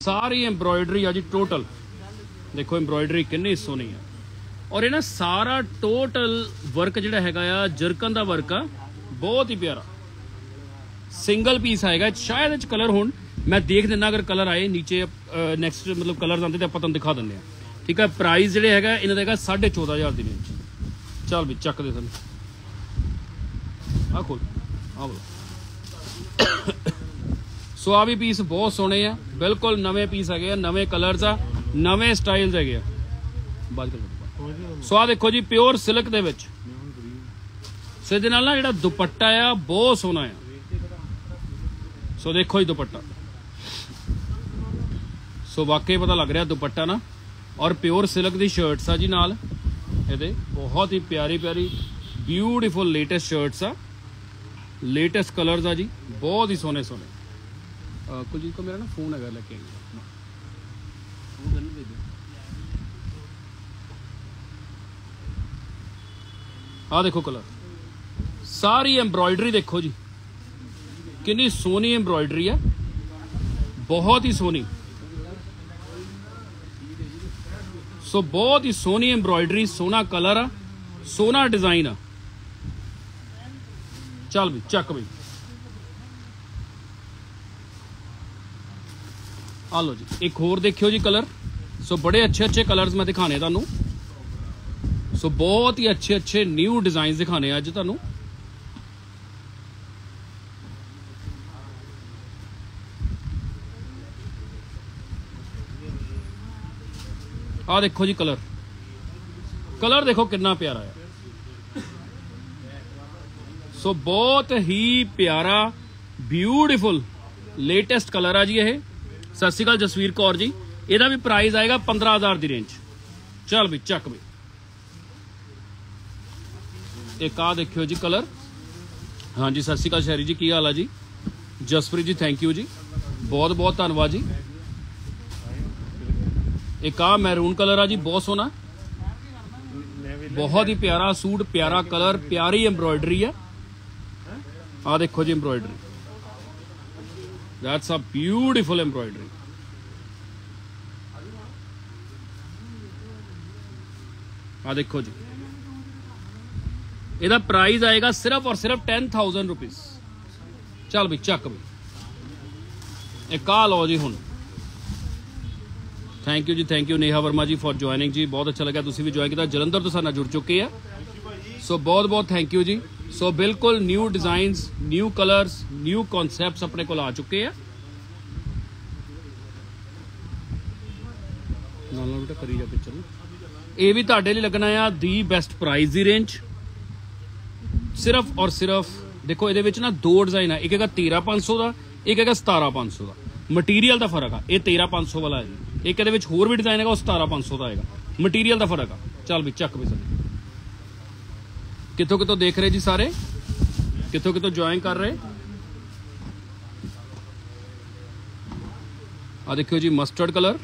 ਸਾਰੀ embroidery ਆ ਜੀ total ਦੇਖੋ ਐਮਬ੍ਰੋਇਡਰੀ ਕਿੰਨੀ ਸੋਹਣੀ ਆ। ਔਰ ਇਹ ਨਾ ਸਾਰਾ ਟੋਟਲ ਵਰਕ ਜਿਹੜਾ ਹੈਗਾ ਆ, ਜਰਕਨ ਦਾ ਵਰਕ ਆ, ਬਹੁਤ ਹੀ ਪਿਆਰਾ। ਸਿੰਗਲ ਪੀਸ ਆਏਗਾ, ਸ਼ਾਇਦ ਇਹ ਚ ਕਲਰ ਹੋਣ। ਮੈਂ ਦੇਖ ਦਿੰਦਾ ਅਗਰ ਕਲਰ ਆਏ, ਨੀਚੇ ਨੈਕਸਟ ਮਤਲਬ ਕਲਰ ਆਉਂਦੇ ਤੇ ਆਪਾਂ ਤੁਹਾਨੂੰ ਦਿਖਾ ਦਿੰਦੇ ਆ। ਠੀਕ ਆ ਪ੍ਰਾਈਸ ਜਿਹੜੇ ਹੈਗਾ, ਇਹਨਾਂ ਦਾ ਹੈਗਾ 14500 ਦੀ ਰੇਂਜ ਚੱਲ ਵੀ ਚੱਕ ਦੇ ਸਾਨੂੰ। ਆ ਖੋਲ ਆ ਬੋਲ ਸੋ ਆ ਵੀ ਪੀਸ ਬਹੁਤ ਸੋਹਣੇ ਆ। ਬਿਲਕੁਲ ਨਵੇਂ ਪੀਸ ਹੈਗੇ ਆ, ਨਵੇਂ ਕਲਰਸ ਆ, ਨਵੇਂ ਸਟਾਈਲਸ ਹੈਗੇ ਆ। ਬਾਅਦ ਕਰ ਸੋ ਆ ਦੇਖੋ ਜੀ ਪਿਓਰ ਸਿਲਕ ਦੇ ਵਿੱਚ। ਸੋ ਇਹਦੇ ਨਾਲ ਨਾ ਜਿਹੜਾ ਦੁਪੱਟਾ ਆ, ਬਹੁਤ ਸੋਹਣਾ ਆ। ਸੋ ਦੇਖੋ ਜੀ ਦੁਪੱਟਾ। ਸੋ ਵਾਕਈ ਪਤਾ ਲੱਗ ਰਿਹਾ ਦੁਪੱਟਾ ਨਾ। ਔਰ ਪਿਓਰ ਸਿਲਕ ਦੀ ਸ਼ਰਟਸ ਆ ਜੀ ਨਾਲ। ਇਹਦੇ ਬਹੁਤ ਹੀ ਪਿਆਰੀ ਪਿਆਰੀ ਬਿਊਟੀਫੁਲ ਲੇਟੈਸਟ ਸ਼ਰਟਸ ਆ। ਲੇਟੈਸਟ ਕਲਰਸ ਆ ਜੀ। ਬਹੁਤ ਹੀ ਸੋਹਣੇ ਸੋਹਣੇ। ਅਹ ਕੁਲਜੀਤ ਕੋ ਮੇਰਾ ਨਾ ਫੋਨ ਹੈਗਾ ਲੈ ਕੇ ਆਈਏ ਉਹ ਗੱਲ ਦੇ ਆ ਦੇਖੋ ਕਲਰ ਸਾਰੀ ਐਮਬ੍ਰੋਇਡਰੀ ਦੇਖੋ ਜੀ ਕਿੰਨੀ ਸੋਹਣੀ ਐਮਬ੍ਰੋਇਡਰੀ ਆ ਬਹੁਤ ਹੀ ਸੋਹਣੀ ਸੋ ਬਹੁਤ ਹੀ ਸੋਹਣੀ ਐਮਬ੍ਰੋਇਡਰੀ ਸੋਹਣਾ ਕਲਰ ਆ ਸੋਹਣਾ ਡਿਜ਼ਾਈਨ ਆ ਚੱਲ ਵੀ ਚੱਕ ਵੀ ਆ ਲਓ ਜੀ, ਇੱਕ ਹੋਰ ਦੇਖਿਓ ਜੀ ਕਲਰ। ਸੋ ਬੜੇ ਅੱਛੇ ਅੱਛੇ ਕਲਰਸ ਮੈਂ ਦਿਖਾਣੇ ਤੁਹਾਨੂੰ। ਸੋ ਬਹੁਤ ਹੀ ਅੱਛੇ ਅੱਛੇ ਨਿਊ ਡਿਜ਼ਾਈਨਸ ਦਿਖਾਣੇ ਅੱਜ ਤੁਹਾਨੂੰ। ਆ ਦੇਖੋ ਜੀ ਕਲਰ। ਕਲਰ ਦੇਖੋ ਕਿੰਨਾ ਪਿਆਰਾ ਹੈ ਸੋ ਬਹੁਤ ਹੀ ਪਿਆਰਾ ਬਿਊਟੀਫੁਲ ਲੇਟੈਸਟ ਕਲਰ ਆ ਜੀ ਇਹ। ਸਤਿ ਸ਼੍ਰੀ ਅਕਾਲ ਜਸਵੀਰ ਕੌਰ ਜੀ। ਇਹਦਾ ਵੀ ਪ੍ਰਾਈਸ ਆਏਗਾ 15000 ਦੀ ਰੇਂਜ ਚੱਲ ਵੀ, ਚੱਕ ਵੀ। ਇੱਕ ਆ ਦੇਖਿਓ ਜੀ ਕਲਰ ਹਾਂਜੀ, ਸਤਿ ਸ਼੍ਰੀ ਅਕਾਲ ਸ਼ਹਿਰੀ ਜੀ, ਕੀ ਹਾਲ ਆ ਜੀ? ਜਸਪ੍ਰੀਤ ਜੀ ਥੈਂਕ ਯੂ ਜੀ। ਬਹੁਤ ਬਹੁਤ ਧੰਨਵਾਦ ਜੀ। ਇੱਕ ਆ ਮੈਰੂਨ ਕਲਰ ਆ ਜੀ, ਬਹੁਤ ਸੋਹਣਾ। ਬਹੁਤ ਹੀ ਪਿਆਰਾ ਸੂਟ, ਪਿਆਰਾ ਕਲਰ ਪਿਆਰੀ ਐਮਬ੍ਰੋਇਡਰੀ ਆ। ਆ ਦੇਖੋ ਜੀ embroidery that's a beautiful embroidery ਆ ਦੇਖੋ ਜੀ ਇਹਦਾ ਪ੍ਰਾਈਸ ਆਏਗਾ ਸਿਰਫ ਔਰ ਸਿਰਫ 10000 ਰੁਪਏ ਚੱਲ ਵੀ ਚੱਕ ਵੀ ਇਹ ਕਾ ਲਓ ਜੀ ਹੁਣ ਥੈਂਕ ਯੂ ਜੀ thank you Neha Verma ji for joining ਜੀ ਬਹੁਤ ਅੱਛਾ ਲੱਗਾ ਤੁਸੀਂ ਵੀ ਜੁਆਇਨ ਕੀਤਾ ਜਲੰਧਰ ਤੋਂ ਸਾਡੇ ਨਾਲ ਜੁੜ ਚੁੱਕੇ ਆ ਸੋ ਬਹੁਤ ਬਹੁਤ ਥੈਂਕ ਯੂ ਜੀ ਸੋ ਬਿਲਕੁਲ new designs new colours new concepts ਆਪਣੇ ਕੋਲ ਆ ਚੁੱਕੇ ਆ। ਨਾਲ ਨਾਲ ਬੇਟਾ ਕਰੀ ਜਾ ਪਿਕਚਰ ਨੂੰ ਇਹ ਵੀ ਤੁਹਾਡੇ ਲਈ ਲੱਗਣਾ ਆ ਦੀ ਬੈਸਟ ਪ੍ਰਾਈਸ ਦੀ ਰੇਂਜ ਸਿਰਫ ਔਰ ਸਿਰਫ, ਦੇਖੋ ਇਹਦੇ ਵਿੱਚ ਨਾ ਦੋ ਡਿਜ਼ਾਈਨ ਆ। ਇੱਕ ਹੈਗਾ 13500 ਦਾ, ਇੱਕ ਹੈਗਾ 17500 ਦਾ। ਮਟੀਰੀਅਲ ਦਾ ਫ਼ਰਕ ਆ। ਇਹ 13500 ਵਾਲਾ ਹੈ। ਇੱਕ ਇਹਦੇ ਵਿੱਚ ਹੋਰ ਵੀ ਡਿਜ਼ਾਈਨ ਹੈਗਾ, ਉਹ 17500 ਦਾ ਆਏਗਾ। ਮਟੀਰੀਅਲ ਦਾ ਫ਼ਰਕ ਆ। ਚੱਲ ਵੀ ਚੱਕ ਵੀ ਸਕਦੇ। ਕਿੱਥੋਂ ਕਿੱਥੋਂ ਦੇਖ ਰਹੇ ਜੀ ਸਾਰੇ? ਕਿੱਥੋਂ ਕਿੱਥੋਂ ਜੁਆਇਨ ਕਰ ਰਹੇ? ਆ ਦੇਖਿਓ ਜੀ ਮਸਟਰਡ ਕਲਰ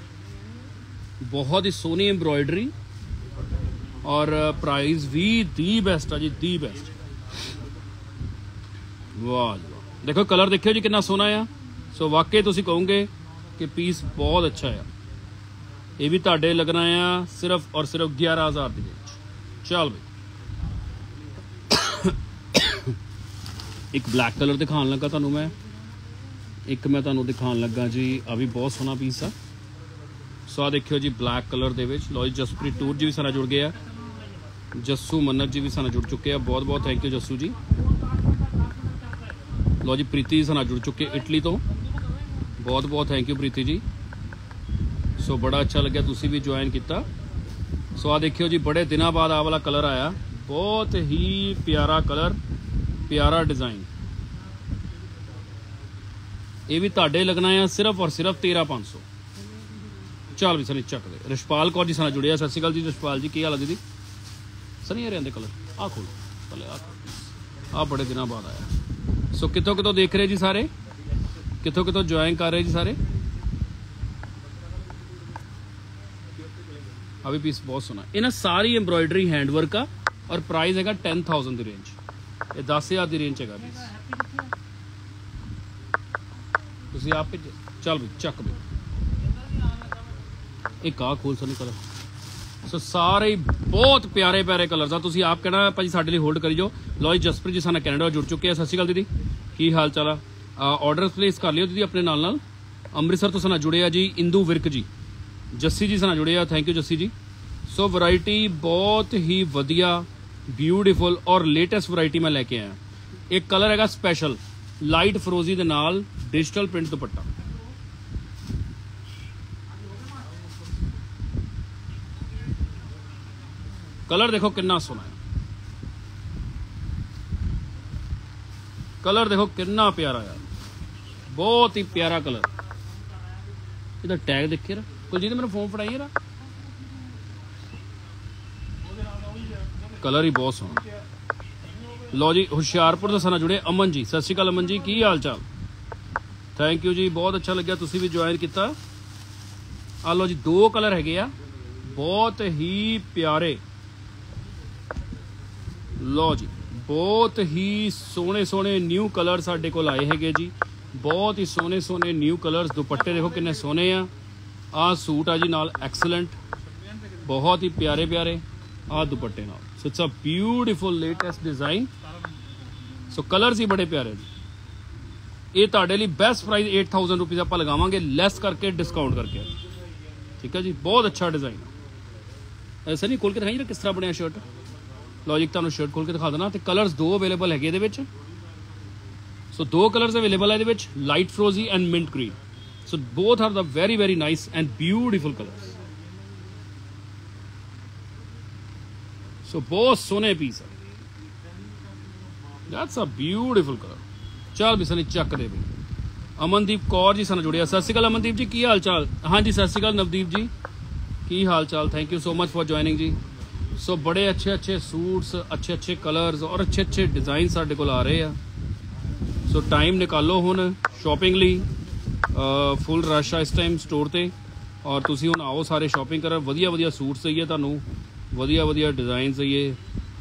ਬਹੁਤ ਹੀ ਸੋਹਣੀ ਐਮਬ੍ਰੋਇਡਰੀ ਔਰ ਪ੍ਰਾਈਸ ਵੀ ਦੀ ਬੈਸਟ ਆ ਜੀ ਦੀ ਬੈਸਟ ਵਾਹ ਜੀ ਦੇਖੋ ਕਲਰ ਦੇਖਿਓ ਜੀ ਕਿੰਨਾ ਸੋਹਣਾ ਆ। ਸੋ ਵਾਕਈ ਤੁਸੀਂ ਕਹੋਗੇ ਕਿ ਪੀਸ ਬਹੁਤ ਅੱਛਾ ਆ। ਇਹ ਵੀ ਤੁਹਾਡੇ ਲੱਗਣਾ ਆ ਸਿਰਫ ਔਰ ਸਿਰਫ 11000 ਦੀ ਵਿੱਚ। ਚੱਲ ਬਈ। ਇੱਕ ਬਲੈਕ ਕਲਰ ਦਿਖਾਉਣ ਲੱਗਾ ਤੁਹਾਨੂੰ ਮੈਂ। ਇੱਕ ਮੈਂ ਤੁਹਾਨੂੰ ਦਿਖਾਉਣ ਲੱਗਾ ਜੀ ਆ ਵੀ ਬਹੁਤ ਸੋਹਣਾ ਪੀਸ ਆ। ਸੋ ਆ ਦੇਖਿਓ ਜੀ ਬਲੈਕ ਕਲਰ ਦੇ ਵਿੱਚ। ਲੋ ਜੀ, ਜਸਪ੍ਰੀਤ ਟੂਰ ਜੀ ਵੀ ਸਾਡਾ ਜੁੜ ਗਏ ਆ ਜੱਸੂ ਮੰਨਤ ਜੀ ਵੀ ਸਾਡਾ ਜੁੜ ਚੁੱਕੇ ਆ। ਬਹੁਤ ਬਹੁਤ ਥੈਂਕ ਯੂ ਜੱਸੂ ਜੀ। ਲੋ ਜੀ, ਪ੍ਰੀਤੀ ਜੀ ਸਾਡਾ ਜੁੜ ਚੁੱਕੇ ਇਟਲੀ ਤੋਂ। ਬਹੁਤ ਬਹੁਤ ਥੈਂਕ ਯੂ ਪ੍ਰੀਤੀ ਜੀ। ਸੋ ਬੜਾ ਅੱਛਾ ਲੱਗਿਆ ਤੁਸੀਂ ਵੀ ਜੁਆਇਨ ਕੀਤਾ। ਸੋ ਆ ਦੇਖਿਓ ਜੀ, ਬੜੇ ਦਿਨਾਂ ਬਾਅਦ ਆ ਵਾਲਾ ਕਲਰ ਆਇਆ। ਬਹੁਤ ਹੀ ਪਿਆਰਾ ਕਲਰ ਪਿਆਰਾ ਡਿਜ਼ਾਈਨ ਇਹ ਵੀ ਤੁਹਾਡੇ ਲੱਗਣਾ ਆ ਸਿਰਫ ਔਰ ਸਿਰਫ 13500 ਚੱਲ ਵੀ ਸਨੀ ਚੱਕ ਦੇ ਰਿਸ਼ਪਾਲ ਕੌਰ ਜੀ ਸਾਨਾ ਜੁੜਿਆ ਸਤਿ ਸ਼੍ਰੀ ਅਕਾਲ ਜੀ ਰਿਸ਼ਪਾਲ ਜੀ ਕੀ ਹਾਲ ਹੈ ਦੀਦੀ ਸਨੀ ਰਹਿੰਦੇ ਕਲਰ ਆ ਖੋਲ ਪਹਿਲੇ ਆ ਆ ਬੜੇ ਦਿਨਾਂ ਬਾਅਦ ਆਇਆ ਸੋ ਕਿੱਥੋਂ ਕਿੱਥੋਂ ਦੇਖ ਰਹੇ ਜੀ ਸਾਰੇ ਕਿੱਥੋਂ ਕਿੱਥੋਂ ਜੁਆਇਨ ਕਰ ਰਹੇ ਜੀ ਸਾਰੇ ਆ ਵੀ ਪੀਸ ਬਹੁਤ ਸੋਹਣਾ ਇਹ ਨਾ ਸਾਰੀ ਐਮਬ੍ਰੋਇਡਰੀ ਹੈਂਡ ਵਰਕ ਆ ਔਰ ਪ੍ਰਾਈਸ ਹੈਗਾ 10000 ਦੀ ਰੇਂਜ ਇਹ 10000 ਦੀ ਰੇਂਜ ਹੈਗਾ ਪੀਸ ਤੁਸੀਂ ਆਪੇ ਚੱਲ ਵੀ ਚੱਕ ਵੀ ਇਹ ਆ ਖੋਲ ਸਨੀ ਕਲਰ। ਸੋ ਸਾਰੇ ਹੀ ਬਹੁਤ ਪਿਆਰੇ ਪਿਆਰੇ ਕਲਰਸ ਆ। ਤੁਸੀਂ ਆਪ ਕਹਿਣਾ ਭਾਜੀ ਸਾਡੇ ਲਈ ਹੋਲਡ ਕਰੀ ਜਾਓ। ਲੋ ਜੀ, ਜਸਪ੍ਰੀਤ ਜੀ ਸਾਡਾ ਕੈਨੇਡਾ ਜੁੜ ਚੁੱਕੇ ਆ। ਸਤਿ ਸ਼੍ਰੀ ਅਕਾਲ ਦੀਦੀ। ਕੀ ਹਾਲ ਚਾਲ ਆ? ਆਰਡਰ ਪਲੇਸ ਕਰ ਲਿਓ ਦੀਦੀ ਆਪਣੇ ਨਾਲ ਨਾਲ ਅੰਮ੍ਰਿਤਸਰ ਤੋਂ ਸਾਡਾ ਜੁੜੇ ਆ ਜੀ ਇੰਦੂ ਵਿਰਕ ਜੀ। ਜੱਸੀ ਜੀ ਸਾਡਾ ਜੁੜੇ ਆ। ਥੈਂਕ ਯੂ ਜੱਸੀ ਜੀ। ਸੋ ਵੈਰਾਈਟੀ ਬਹੁਤ ਹੀ ਵਧੀਆ ਬਿਊਟੀਫੁਲ ਔਰ ਲੇਟੈਸਟ ਵੈਰਾਈਟੀ ਮੈਂ ਲੈ ਕੇ ਆਇਆ ਇੱਕ ਕਲਰ ਹੈਗਾ ਸਪੈਸ਼ਲ ਲਾਈਟ ਫਰੋਜ਼ੀ ਦੇ ਨਾਲ ਡਿਜੀਟਲ ਪ੍ਰਿੰਟ ਦੁਪੱਟਾ ਕਲਰ ਦੇਖੋ ਕਿੰਨਾ ਸੋਹਣਾ ਹੈ ਕਲਰ ਦੇਖੋ ਕਿੰਨਾ ਪਿਆਰਾ ਆ ਬਹੁਤ ਹੀ ਪਿਆਰਾ ਕਲਰ ਇਹਦਾ ਟੈਗ ਦੇਖੇ ਰਾ ਕੁਲਜੀਤ ਮੈਨੂੰ ਫੋਨ ਫੜਾਈ ਰਾ ਕਲਰ ਹੀ ਬਹੁਤ ਸੋਹਣਾ। ਲਓ ਜੀ, ਹੁਸ਼ਿਆਰਪੁਰ ਤੋਂ ਸਾਨਾ ਜੁੜੇ ਅਮਨ ਜੀ। ਸਤਿ ਸ਼੍ਰੀ ਅਕਾਲ ਅਮਨ ਜੀ, ਕੀ ਹਾਲ ਚਾਲ ਥੈਂਕ ਯੂ ਜੀ, ਬਹੁਤ ਅੱਛਾ ਲੱਗਿਆ ਤੁਸੀਂ ਵੀ ਜੁਆਇਨ ਕੀਤਾ। ਆ ਲਓ ਜੀ, ਦੋ ਕਲਰ ਹੈਗੇ ਆ, ਬਹੁਤ ਹੀ ਪਿਆਰੇ। ਲਓ ਜੀ, ਬਹੁਤ ਹੀ ਸੋਹਣੇ ਸੋਹਣੇ ਨਿਊ ਕਲਰ ਸਾਡੇ ਕੋਲ ਆਏ ਹੈਗੇ ਜੀ। ਬਹੁਤ ਹੀ ਸੋਹਣੇ ਸੋਹਣੇ ਨਿਊ ਕਲਰਸ ਦੁਪੱਟੇ ਦੇਖੋ ਕਿੰਨੇ ਸੋਹਣੇ ਆ। ਆ ਸੂਟ ਆ ਜੀ ਨਾਲ ਐਕਸਲੈਂਟ ਬਹੁਤ ਹੀ ਪਿਆਰੇ ਪਿਆਰੇ ਆ ਦੁਪੱਟੇ ਨਾਲ। So it's a beautiful latest design so colours ਹੀ ਬੜੇ ਪਿਆਰੇ ਨੇ ਇਹ ਤੁਹਾਡੇ ਲਈ ਬੈਸਟ ਪ੍ਰਾਈਸ 8000 ਰੁਪਏ ਆਪਾਂ ਲਗਾਵਾਂਗੇ ਲੈਸ ਕਰਕੇ ਡਿਸਕਾਊਂਟ ਕਰਕੇ ਠੀਕ ਹੈ ਜੀ ਬਹੁਤ ਅੱਛਾ ਡਿਜ਼ਾਈਨ ਐਸਾ ਨਹੀਂ ਖੋਲ ਕੇ ਦਿਖਾਈ ਕਿਸ ਤਰ੍ਹਾਂ ਬਣਿਆ ਸ਼ਰਟ ਲੌਜਿਕ ਤੁਹਾਨੂੰ ਸ਼ਰਟ ਖੋਲ ਕੇ ਦਿਖਾ ਦੇਣਾ ਤੇ ਕਲਰਸ ਦੋ ਅਵੇਲੇਬਲ ਹੈਗੇ ਇਹਦੇ ਵਿੱਚ ਸੋ ਦੋ ਕਲਰਸ ਅਵੇਲੇਬਲ ਹੈ ਇਹਦੇ ਵਿੱਚ light ਫਰੋਜ਼ੀ and mint green so both are the very very nice and beautiful colours so ਬਹੁਤ ਸੋਹਣੇ ਪੀਸ ਆ ਦੈਟਸ ਅ ਬਿਊਟੀਫੁਲ ਕਲਰ ਚੱਲ ਵੀ ਸਨੀ ਚੱਕ ਦੇ ਵੀ ਅਮਨਦੀਪ ਕੌਰ ਜੀ ਸਾਨੂੰ ਜੁੜਿਆ ਸਤਿ ਸ਼੍ਰੀ ਅਕਾਲ ਅਮਨਦੀਪ ਜੀ ਕੀ ਹਾਲ ਚਾਲ ਹਾਂਜੀ ਸਤਿ ਸ਼੍ਰੀ ਅਕਾਲ ਨਵਦੀਪ ਜੀ ਕੀ ਹਾਲ ਚਾਲ thank you so much for joining ਜੀ ਸੋ ਬੜੇ ਅੱਛੇ ਅੱਛੇ ਸੂਟਸ ਅੱਛੇ ਅੱਛੇ ਕਲਰਸ ਔਰ ਅੱਛੇ ਅੱਛੇ ਡਿਜ਼ਾਈਨ ਸਾਡੇ ਕੋਲ ਆ ਰਹੇ ਆ ਸੋ ਟਾਈਮ ਨਿਕਾਲੋ ਹੁਣ ਸ਼ਾਪਿੰਗ ਲਈ ਫੁੱਲ ਰਸ਼ ਆ ਇਸ ਟਾਈਮ ਸਟੋਰ ਤੇ ਔਰ ਤੁਸੀਂ ਹੁਣ ਆਓ ਸਾਰੇ ਸ਼ਾਪਿੰਗ ਕਰੋ ਵਧੀਆ ਵਧੀਆ ਸੂਟਸ ਦਈਏ ਤੁਹਾਨੂੰ ਵਧੀਆ ਵਧੀਆ ਡਿਜ਼ਾਈਨਸ ਆਈਏ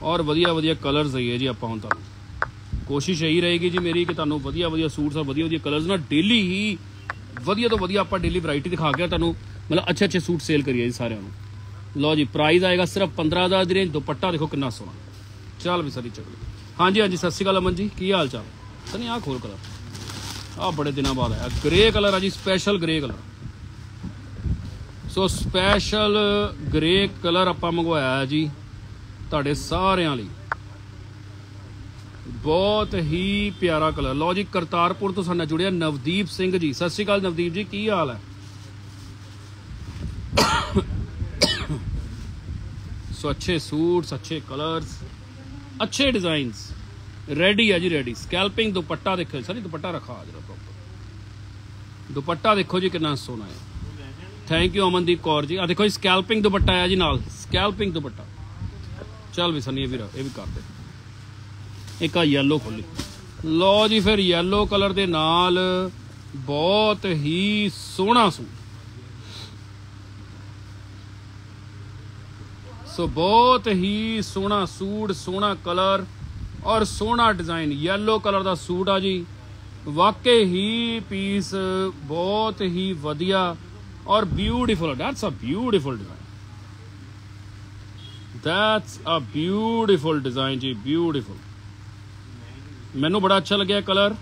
ਔਰ ਵਧੀਆ ਵਧੀਆ ਕਲਰਸ ਆਈਏ ਜੀ ਆਪਾਂ ਹੁਣ ਤੁਹਾਨੂੰ ਕੋਸ਼ਿਸ਼ ਇਹੀ ਰਹੇਗੀ ਜੀ ਮੇਰੀ ਕਿ ਤੁਹਾਨੂੰ ਵਧੀਆ ਵਧੀਆ ਸੂਟਸ ਔਰ ਵਧੀਆ ਵਧੀਆ ਕਲਰਸ ਨਾਲ ਡੇਲੀ ਹੀ ਵਧੀਆ ਤੋਂ ਵਧੀਆ ਆਪਾਂ ਡੇਲੀ ਵੈਰਾਈਟੀ ਦਿਖਾ ਕੇ ਤੁਹਾਨੂੰ ਮਤਲਬ ਅੱਛੇ ਅੱਛੇ ਸੂਟ ਸੇਲ ਕਰੀਏ ਜੀ ਸਾਰਿਆਂ ਨੂੰ। ਲਓ ਜੀ ਪ੍ਰਾਈਸ ਆਏਗਾ ਸਿਰਫ 15000 ਦੀ ਰੇਂਜ ਦੁਪੱਟਾ ਦੇਖੋ ਕਿੰਨਾ ਸੋਹਣਾ। ਚੱਲ ਵੀ ਸਾਰੀ ਚੱਲ। ਹਾਂਜੀ ਹਾਂਜੀ, ਸਤਿ ਸ਼੍ਰੀ ਅਕਾਲ ਅਮਨ ਜੀ, ਕੀ ਹਾਲ ਚਾਲ? ਸਨੀ ਆ ਖੋਲ ਕਲਰ ਆ ਬੜੇ ਦਿਨਾਂ ਬਾਅਦ ਆਇਆ। ਗ੍ਰੇ ਕਲਰ ਆ ਜੀ special grey colour so special grey colour ਆਪਾਂ ਮੰਗਵਾਇਆ ਹੈ ਜੀ ਤੁਹਾਡੇ ਸਾਰਿਆਂ ਲਈ। ਬਹੁਤ ਹੀ ਪਿਆਰਾ ਕਲਰ। ਲਓ ਜੀ, ਕਰਤਾਰਪੁਰ ਤੋਂ ਸਾਡਾ ਜੁੜਿਆ ਨਵਦੀਪ ਸਿੰਘ ਜੀ। ਸਤਿ ਸ਼੍ਰੀ ਅਕਾਲ ਨਵਦੀਪ ਜੀ, ਕੀ ਹਾਲ ਹੈ? ਸੋ ਅੱਛੇ ਸੂਟਸ, ਅੱਛੇ ਕਲਰਸ, ਅੱਛੇ ਡਿਜ਼ਾਈਨਸ। ਰੈਡੀ ਹੈ ਜੀ ਰੈਡੀ ਸਕੈਲਪਿੰਗ ਦੁਪੱਟਾ ਦੇਖੋ ਸਰ ਦੁਪੱਟਾ ਰੱਖਾ ਜਰਾ ਪ੍ਰੋਪਰ ਦੁਪੱਟਾ ਦੇਖੋ ਜੀ ਕਿੰਨਾ ਸੋਹਣਾ ਹੈ। ਥੈਂਕ ਯੂ ਅਮਨਦੀਪ ਕੌਰ ਜੀ ਆ ਦੇਖੋ ਜੀ ਸਕੈਲਪਿੰਗ ਦੁਪੱਟਾ ਆ ਜੀ ਨਾਲ। ਸਕੈਲਪਿੰਗ ਦੁਪੱਟਾ। ਚੱਲ ਵੀ ਸਨੀ ਇਹ ਇਹ ਵੀ ਕਰ ਦੇ। ਇੱਕ ਆ ਯੈਲੋ ਖੋਲੀ। ਲਓ ਜੀ ਫਿਰ ਯੈਲੋ ਕਲਰ ਦੇ ਨਾਲ ਬਹੁਤ ਹੀ ਸੋਹਣਾ ਸੂਟ। ਸੋ ਬਹੁਤ ਹੀ ਸੋਹਣਾ ਸੂਟ, ਸੋਹਣਾ ਕਲਰ ਔਰ ਸੋਹਣਾ ਡਿਜ਼ਾਈਨ ਯੈਲੋ ਕਲਰ ਦਾ ਸੂਟ ਆ ਜੀ। ਵਾਕਈ ਹੀ ਪੀਸ ਬਹੁਤ ਹੀ ਵਧੀਆ ਔਰ beautiful that's a beautiful design that's a beautiful design ਜੀ ਬਿਊਟੀਫੁਲ ਮੈਨੂੰ ਬੜਾ ਅੱਛਾ ਲੱਗਿਆ ਕਲਰ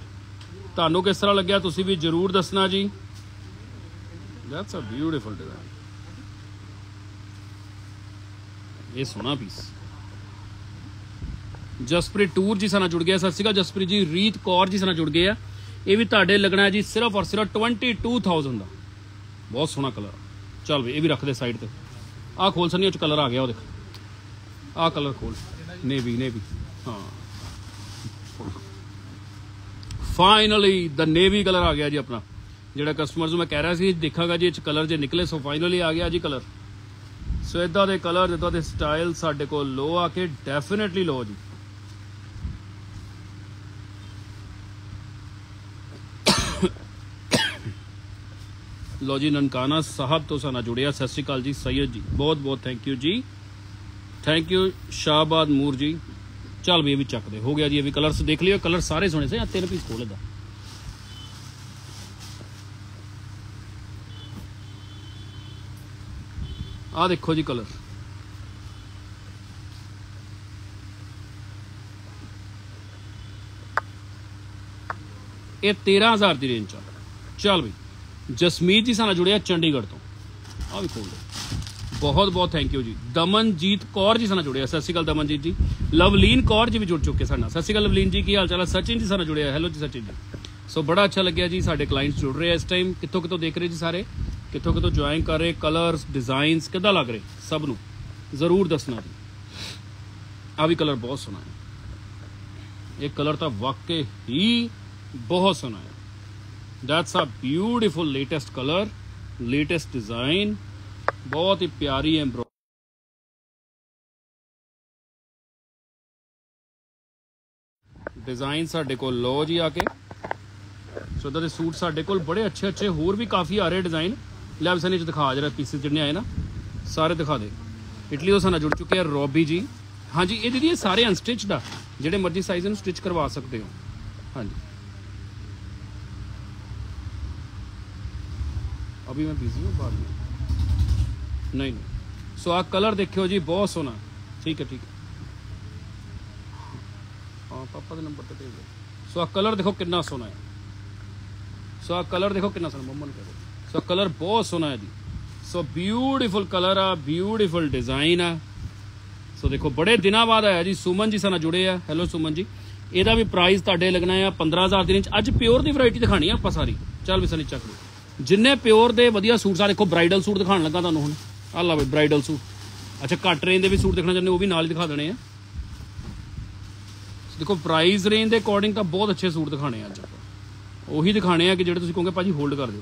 ਤੁਹਾਨੂੰ ਕਿਸ ਤਰ੍ਹਾਂ ਲੱਗਿਆ ਤੁਸੀਂ ਵੀ ਜਰੂਰ ਦੱਸਣਾ ਜੀ ਦੈਟਸ ਅ ਬਿਊਟੀਫੁਲ ਡਿਜ਼ਾਈਨ ਇਹ ਸੋਹਣਾ ਪੀਸ ਜਸਪ੍ਰੀਤ ਟੂਰ ਜੀ ਸਾਨਾ ਜੁੜ ਗਿਆ ਸਤਿ ਸ਼੍ਰੀ ਅਕਾਲ ਜਸਪ੍ਰੀਤ ਜੀ ਰੀਤ ਕੌਰ ਜੀ ਸਾਨਾ ਜੁੜ ਗਏ ਆ ਇਹ ਵੀ ਤੁਹਾਡੇ ਲੱਗਣਾ ਜੀ ਸਿਰਫ ਔਰ ਸਿਰਫ 22000 ਦਾ ਬਹੁਤ ਸੋਹਣਾ ਕਲਰ ਚੱਲ ਵੀ, ਇਹ ਵੀ ਰੱਖ ਦੇ ਸਾਈਡ ਤੇ। ਆਹ ਖੋਲ ਸਨੀ, ਉਹ ਚ ਕਲਰ ਆ ਗਿਆ, ਉਹ ਦੇਖ। ਆਹ ਕਲਰ ਖੋਲ। Navy navy. ਹਾਂ। ਫਾਈਨਲੀ ਦ ਨੇਵੀ ਕਲਰ ਆ ਗਿਆ ਜੀ ਆਪਣਾ। ਜਿਹੜਾ ਕਸਟਮਰਸ ਨੂੰ ਮੈਂ ਕਹਿ ਰਿਹਾ ਸੀ, ਦੇਖਾਂਗਾ ਜੀ, ਇਹ ਚ ਕਲਰ ਜੇ ਨਿਕਲੇ ਸੋ ਫਾਈਨਲੀ ਆ ਗਿਆ ਜੀ ਕਲਰ। ਸੋ ਇਦਾਂ ਦੇ ਕਲਰ ਇਦਾਂ ਦੇ ਸਟਾਈਲ ਸਾਡੇ ਕੋਲ ਲੋ ਆ ਕੇ ਡੈਫੀਨਿਟਲੀ ਲੋ ਜੀ। ਲੋ ਜੀ, ਨਨਕਾਣਾ ਸਾਹਿਬ ਤੋਂ ਸਾਨਾ ਜੁੜਿਆ। ਸਤਿ ਸ਼੍ਰੀ ਅਕਾਲ ਜੀ ਸੈਯਦ ਜੀ। ਬਹੁਤ ਬਹੁਤ ਥੈਂਕ ਯੂ ਜੀ। ਥੈਂਕ ਯੂ ਸ਼ਾਹਬਾਦ ਮੂਰ ਜੀ। ਚੱਲ ਵੀ ਇਹ ਵੀ ਚੱਕਦੇ। ਹੋ ਗਿਆ ਜੀ, ਇਹ ਵੀ ਕਲਰਸ ਦੇਖ ਲਿਓ। ਕਲਰ ਸਾਰੇ ਸੋਹਣੇ ਸੇ ਆ ਤਿੰਨ ਪੀਸ ਖੋਲੇ ਦਾ ਆ ਦੇਖੋ ਜੀ ਕਲਰ ਇਹ 13000 ਦੀ ਰੇਂਜ ਚ ਚੱਲ ਬਈ ਜਸਮੀਤ ਜੀ ਸਾਨਾ ਜੁੜਿਆ ਚੰਡੀਗੜ੍ਹ ਤੋਂ। ਆ ਵੀ ਖੋਲ ਲਓ ਬਹੁਤ ਬਹੁਤ ਥੈਂਕ ਯੂ ਜੀ। ਦਮਨਜੀਤ ਕੌਰ ਜੀ ਸਾਨਾ ਜੁੜਿਆ। ਸਤਿ ਸ਼੍ਰੀ ਅਕਾਲ ਦਮਨਜੀਤ ਜੀ। ਲਵਲੀਨ ਕੌਰ ਜੀ ਵੀ ਜੁੜ ਚੁੱਕੇ ਸਾਡੇ ਨਾਲ। ਸਤਿ ਸ਼੍ਰੀ ਅਕਾਲ ਲਵਲੀਨ ਜੀ, ਕੀ ਹਾਲ ਚਾਲ ਹੈ ਸਚਿਨ ਜੀ ਸਾਨਾ ਜੁੜਿਆ। ਹੈਲੋ ਜੀ ਸਚਿਨ ਜੀ। ਸੋ ਬੜਾ ਅੱਛਾ ਲੱਗਿਆ ਜੀ, ਸਾਡੇ ਕਲਾਇੰਟਸ ਜੁੜ ਰਹੇ ਇਸ ਟਾਈਮ ਕਿੱਥੋਂ ਕਿੱਥੋਂ ਦੇਖ ਰਹੇ ਜੀ ਸਾਰੇ? ਕਿੱਥੋਂ ਕਿੱਥੋਂ ਜੁਆਇਨ ਕਰ ਰਹੇ? ਕਲਰਸ ਡਿਜ਼ਾਈਨਸ ਕਿੱਦਾਂ ਲੱਗ ਰਹੇ? ਸਭ ਨੂੰ। ਜ਼ਰੂਰ ਦੱਸਣਾ ਜੀ। ਆ ਵੀ ਕਲਰ ਬਹੁਤ ਸੋਹਣਾ ਹੈ। ਇਹ ਕਲਰ ਤਾਂ ਵਾਕਈ ਹੀ ਬਹੁਤ ਸੋਹਣਾ ਹੈ। That's a beautiful latest colour latest design ਬਹੁਤ ਹੀ ਪਿਆਰੀ ਐਮਬਰੋ ਡਿਜ਼ਾਈਨ ਸਾਡੇ ਕੋਲ ਲੋ ਜੀ ਆ ਕੇ ਸੋ ਇਦਾਂ ਦੇ ਸੂਟ ਸਾਡੇ ਕੋਲ ਬੜੇ ਅੱਛੇ ਅੱਛੇ ਹੋਰ ਵੀ ਕਾਫੀ ਆ ਰਹੇ ਡਿਜ਼ਾਈਨ ਲੈ ਵੀ ਸਨੀ ਦਿਖਾ ਜਰਾ ਪੀਸਿਸ ਜਿਹੜੇ ਆਏ ਨਾ ਸਾਰੇ ਦਿਖਾ ਦੇ ਇਟਲੀ ਤੋਂ ਸਾਨੂੰ ਜੁੜ ਚੁੱਕੇ ਆ ਰੋਬੀ ਜੀ ਹਾਂਜੀ ਇਹ ਦੀਦੀ ਇਹ ਸਾਰੇ ਅਨਸਟਿਚਡ ਆ ਜਿਹੜੇ ਮਰਜ਼ੀ ਸਾਈਜ਼ ਨੂੰ ਸਟਿਚ ਕਰਵਾ ਸਕਦੇ ਹੋ ਹਾਂਜੀ अभी मैं बिजी हूँ बाद में नहीं नहीं सो आप कलर देखियो जी बहुत सोना ठीक है ठीक है हाँ पापा के नंबर पे भेज दो सो आप कलर देखो कितना सोना है सो आप कलर देखो कितना सोना मम्मन कह दो सो कलर बहुत सोना है जी सो ब्यूटीफुल कलर आ ब्यूटीफुल डिजाइन आ ਸੋ ਦੇਖੋ ਬੜੇ ਦਿਨਾਂ ਬਾਅਦ ਆਇਆ ਜੀ ਸੁਮਨ ਜੀ ਸਾਨਾ ਜੁੜੇ ਆ ਹੈਲੋ ਸੁਮਨ ਜੀ ਇਹਦਾ ਵੀ ਪ੍ਰਾਈਸ ਤੁਹਾਡੇ ਲੱਗਣਾ ਆ 15000 ਦੇ ਵਿੱਚ ਅੱਜ ਪਿਓਰ ਦੀ ਵੈਰਾਈਟੀ ਦਿਖਾਣੀ ਆ ਆਪਾਂ ਸਾਰੀ ਚੱਲ ਵੀ ਸਨੀ ਚੱਕ ਲਓ ਜਿੰਨੇ ਪਿਓਰ ਦੇ ਵਧੀਆ ਸੂਟ ਆ ਦੇਖੋ ਬ੍ਰਾਈਡਲ ਸੂਟ ਦਿਖਾਉਣ ਲੱਗਾ ਤੁਹਾਨੂੰ ਹੁਣ। ਆ ਲਾ ਬਈ ਬ੍ਰਾਈਡਲ ਸੂਟ। ਅੱਛਾ, ਘੱਟ ਰੇਂਜ ਦੇ ਵੀ ਸੂਟ ਦੇਖਣਾ ਚਾਹੁੰਦੇ ਉਹ ਵੀ ਨਾਲ ਹੀ ਦਿਖਾ ਦੇਣੇ ਆ। ਦੇਖੋ ਪ੍ਰਾਈਸ ਰੇਂਜ ਦੇ ਅਕੋਰਡਿੰਗ ਤਾਂ ਬਹੁਤ ਅੱਛੇ ਸੂਟ ਦਿਖਾਣੇ ਆ ਅੱਜ ਆਪਾਂ। ਉਹੀ ਦਿਖਾਣੇ ਆ ਕਿ ਜਿਹੜੇ ਤੁਸੀਂ ਕਹੋਗੇ, ਭਾਜੀ ਹੋਲਡ ਕਰ ਦਿਓ।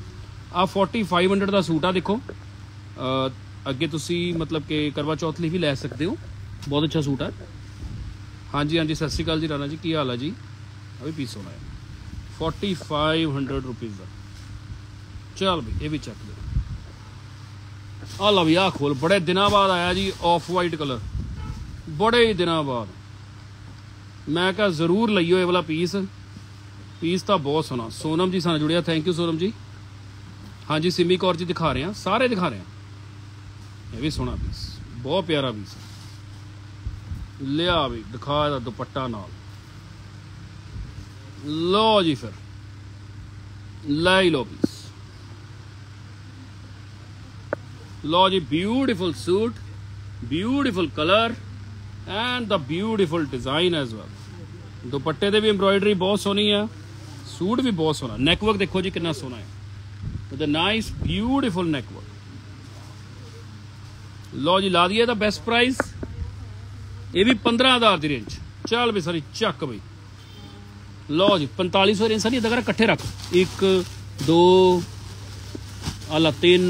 ਆ 4500 ਦਾ ਸੂਟ ਆ, ਦੇਖੋ। ਅੱਗੇ ਤੁਸੀਂ ਮਤਲਬ ਕਿ ਕਰਵਾ ਚੌਥ ਲਈ ਵੀ ਲੈ ਸਕਦੇ ਹੋ। ਬਹੁਤ ਅੱਛਾ ਸੂਟ ਆ। ਹਾਂਜੀ ਹਾਂਜੀ, ਸਤਿ ਸ਼੍ਰੀ ਅਕਾਲ ਜੀ, ਰਾਣਾ ਜੀ, ਕੀ ਹਾਲ ਆ ਜੀ? ਆ ਵੀ ਪੀਸ ਹੋਣਾ ਹੈ 4500 ਰੁਪਏ ਦਾ। ਚੱਲ ਵੀ, ਇਹ ਵੀ ਚੱਕ ਲਓ ਆ ਲਾ ਵੀ ਆ ਖੋਲ। ਬੜੇ ਦਿਨਾਂ ਬਾਅਦ ਆਇਆ ਜੀ ਆਫ ਵਾਈਟ ਕਲਰ ਬੜੇ ਹੀ ਦਿਨਾਂ ਬਾਅਦ। ਮੈਂ ਕਿਹਾ ਜ਼ਰੂਰ ਲਈਓ ਇਹ ਵਾਲਾ ਪੀਸ ਪੀਸ ਤਾਂ ਬਹੁਤ ਸੋਹਣਾ। ਸੋਨਮ ਜੀ ਸਾਨੂੰ ਜੁੜਿਆ। ਥੈਂਕ ਯੂ ਸੋਨਮ ਜੀ। ਹਾਂਜੀ, ਸਿਮੀ ਕੌਰ ਜੀ ਦਿਖਾ ਰਹੇ ਆ ਸਾਰੇ ਦਿਖਾ ਰਹੇ ਆ ਇਹ ਵੀ ਸੋਹਣਾ ਪੀਸ ਬਹੁਤ ਪਿਆਰਾ ਪੀਸ ਲਿਆ ਵੀ, ਦਿਖਾ ਇਹਦਾ ਦੁਪੱਟਾ ਨਾਲ। ਲੋ ਜੀ ਫਿਰ। ਲੈ ਹੀ ਲੋ ਪੀਸ ਲੋ ਜੀ beautiful suit beautiful colour and the beautiful design as well ਦੁਪੱਟੇ ਤੇ ਵੀ ਐਮਬ੍ਰੋਇਡਰੀ ਬਹੁਤ ਸੋਹਣੀ ਆ, ਸੂਟ ਵੀ ਬਹੁਤ ਸੋਹਣਾ। ਨੈਕ ਵਰਕ ਦੇਖੋ ਜੀ ਕਿੰਨਾ ਸੋਹਣਾ ਹੈ। With a nice beautiful neck work ਲੋ ਜੀ, ਲਾ ਦਈਏ ਦਾ ਬੈਸਟ ਪ੍ਰਾਈਸ ਇਹ ਵੀ 15000 ਦੀ ਰੇਂਜ ਚੱਲ ਵੀ ਸਾਰੀ ਚੱਕ ਬਈ। ਲਓ ਜੀ 4500 ਰੇਂਜ ਸਾਰੀ ਇਦਾਂ ਇਕੱਠੇ ਰੱਖ। 1 2 ਆਲਾ 3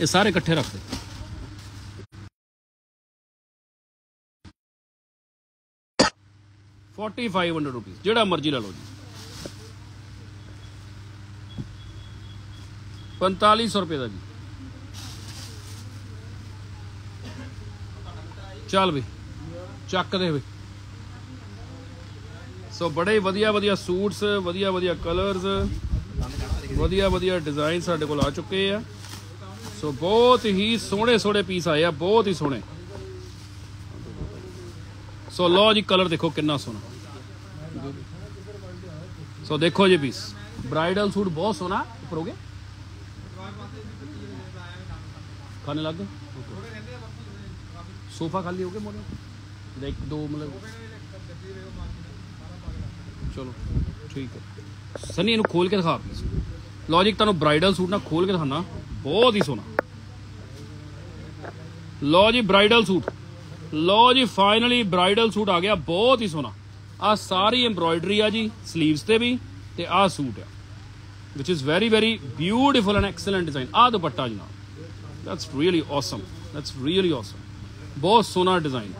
ਇਹ ਸਾਰੇ ਇਕੱਠੇ ਰੱਖ ਦੇ। ਫੋਰਟੀ ਫਾਈਵ ਹੰਡਰਡ ਰੁਪੀਸ ਜਿਹੜਾ ਮਰਜ਼ੀ ਲੈ ਲਓ ਜੀ। 4500 ਰੁਪਏ ਦਾ ਜੀ। ਚੱਲ ਵੀ, ਚੱਕ ਦੇ ਵੀ। ਸੋ ਬੜੇ ਵਧੀਆ ਵਧੀਆ ਸੂਟਸ, ਵਧੀਆ ਵਧੀਆ ਕਲਰਸ ਵਧੀਆ ਵਧੀਆ ਡਿਜ਼ਾਈਨ ਸਾਡੇ ਕੋਲ ਆ ਚੁੱਕੇ ਆ। ਸੋ ਬਹੁਤ ਹੀ ਸੋਹਣੇ ਸੋਹਣੇ ਪੀਸ ਆਏ ਆ, ਬਹੁਤ ਹੀ ਸੋਹਣੇ। ਸੋ ਲੋ ਜੀ ਕਲਰ ਦੇਖੋ ਕਿੰਨਾ ਸੋਹਣਾ। ਸੋ ਦੇਖੋ ਜੀ ਪੀਸ ਬ੍ਰਾਈਡਲ ਸੂਟ ਬਹੁਤ ਸੋਹਣਾ, ਉੱਪਰ ਹੋ ਗਿਆ। ਖਾਣੇ ਲੱਗ ਗਏ? ਸੋਫਾ ਖਾਲੀ ਹੋ ਗਿਆ ਮੋਰੇ ਦੇਖ, ਦੋ ਮਤਲਬ ਚਲੋ, ਠੀਕ ਹੈ। ਸਨੀ, ਇਹਨੂੰ ਖੋਲ ਕੇ ਦਿਖਾ। ਪਲੀਜ਼ ਲੌਜਿਕ ਤੁਹਾਨੂੰ ਬ੍ਰਾਈਡਲ ਸੂਟ ਨਾਲ ਖੋਲ ਕੇ ਦਿਖਾਣਾ ਬਹੁਤ ਹੀ ਸੋਹਣਾ ਲੋ ਜੀ ਬ੍ਰਾਈਡਲ ਸੂਟ ਲੋ ਜੀ ਫਾਈਨਲੀ ਬ੍ਰਾਈਡਲ ਸੂਟ ਆ ਗਿਆ ਬਹੁਤ ਹੀ ਸੋਹਣਾ ਆ ਸਾਰੀ ਐਮਬ੍ਰੋਇਡਰੀ ਆ ਜੀ 슬ੀਵਸ ਤੇ ਵੀ ਤੇ ਆ ਸੂਟ ਆ which is very very beautiful and excellent design ਆ ਦੁਪੱਟਾ ਜੀ ਨਾਲ that's really awesome that's really awesome ਬਹੁਤ ਸੋਹਣਾ ਡਿਜ਼ਾਈਨ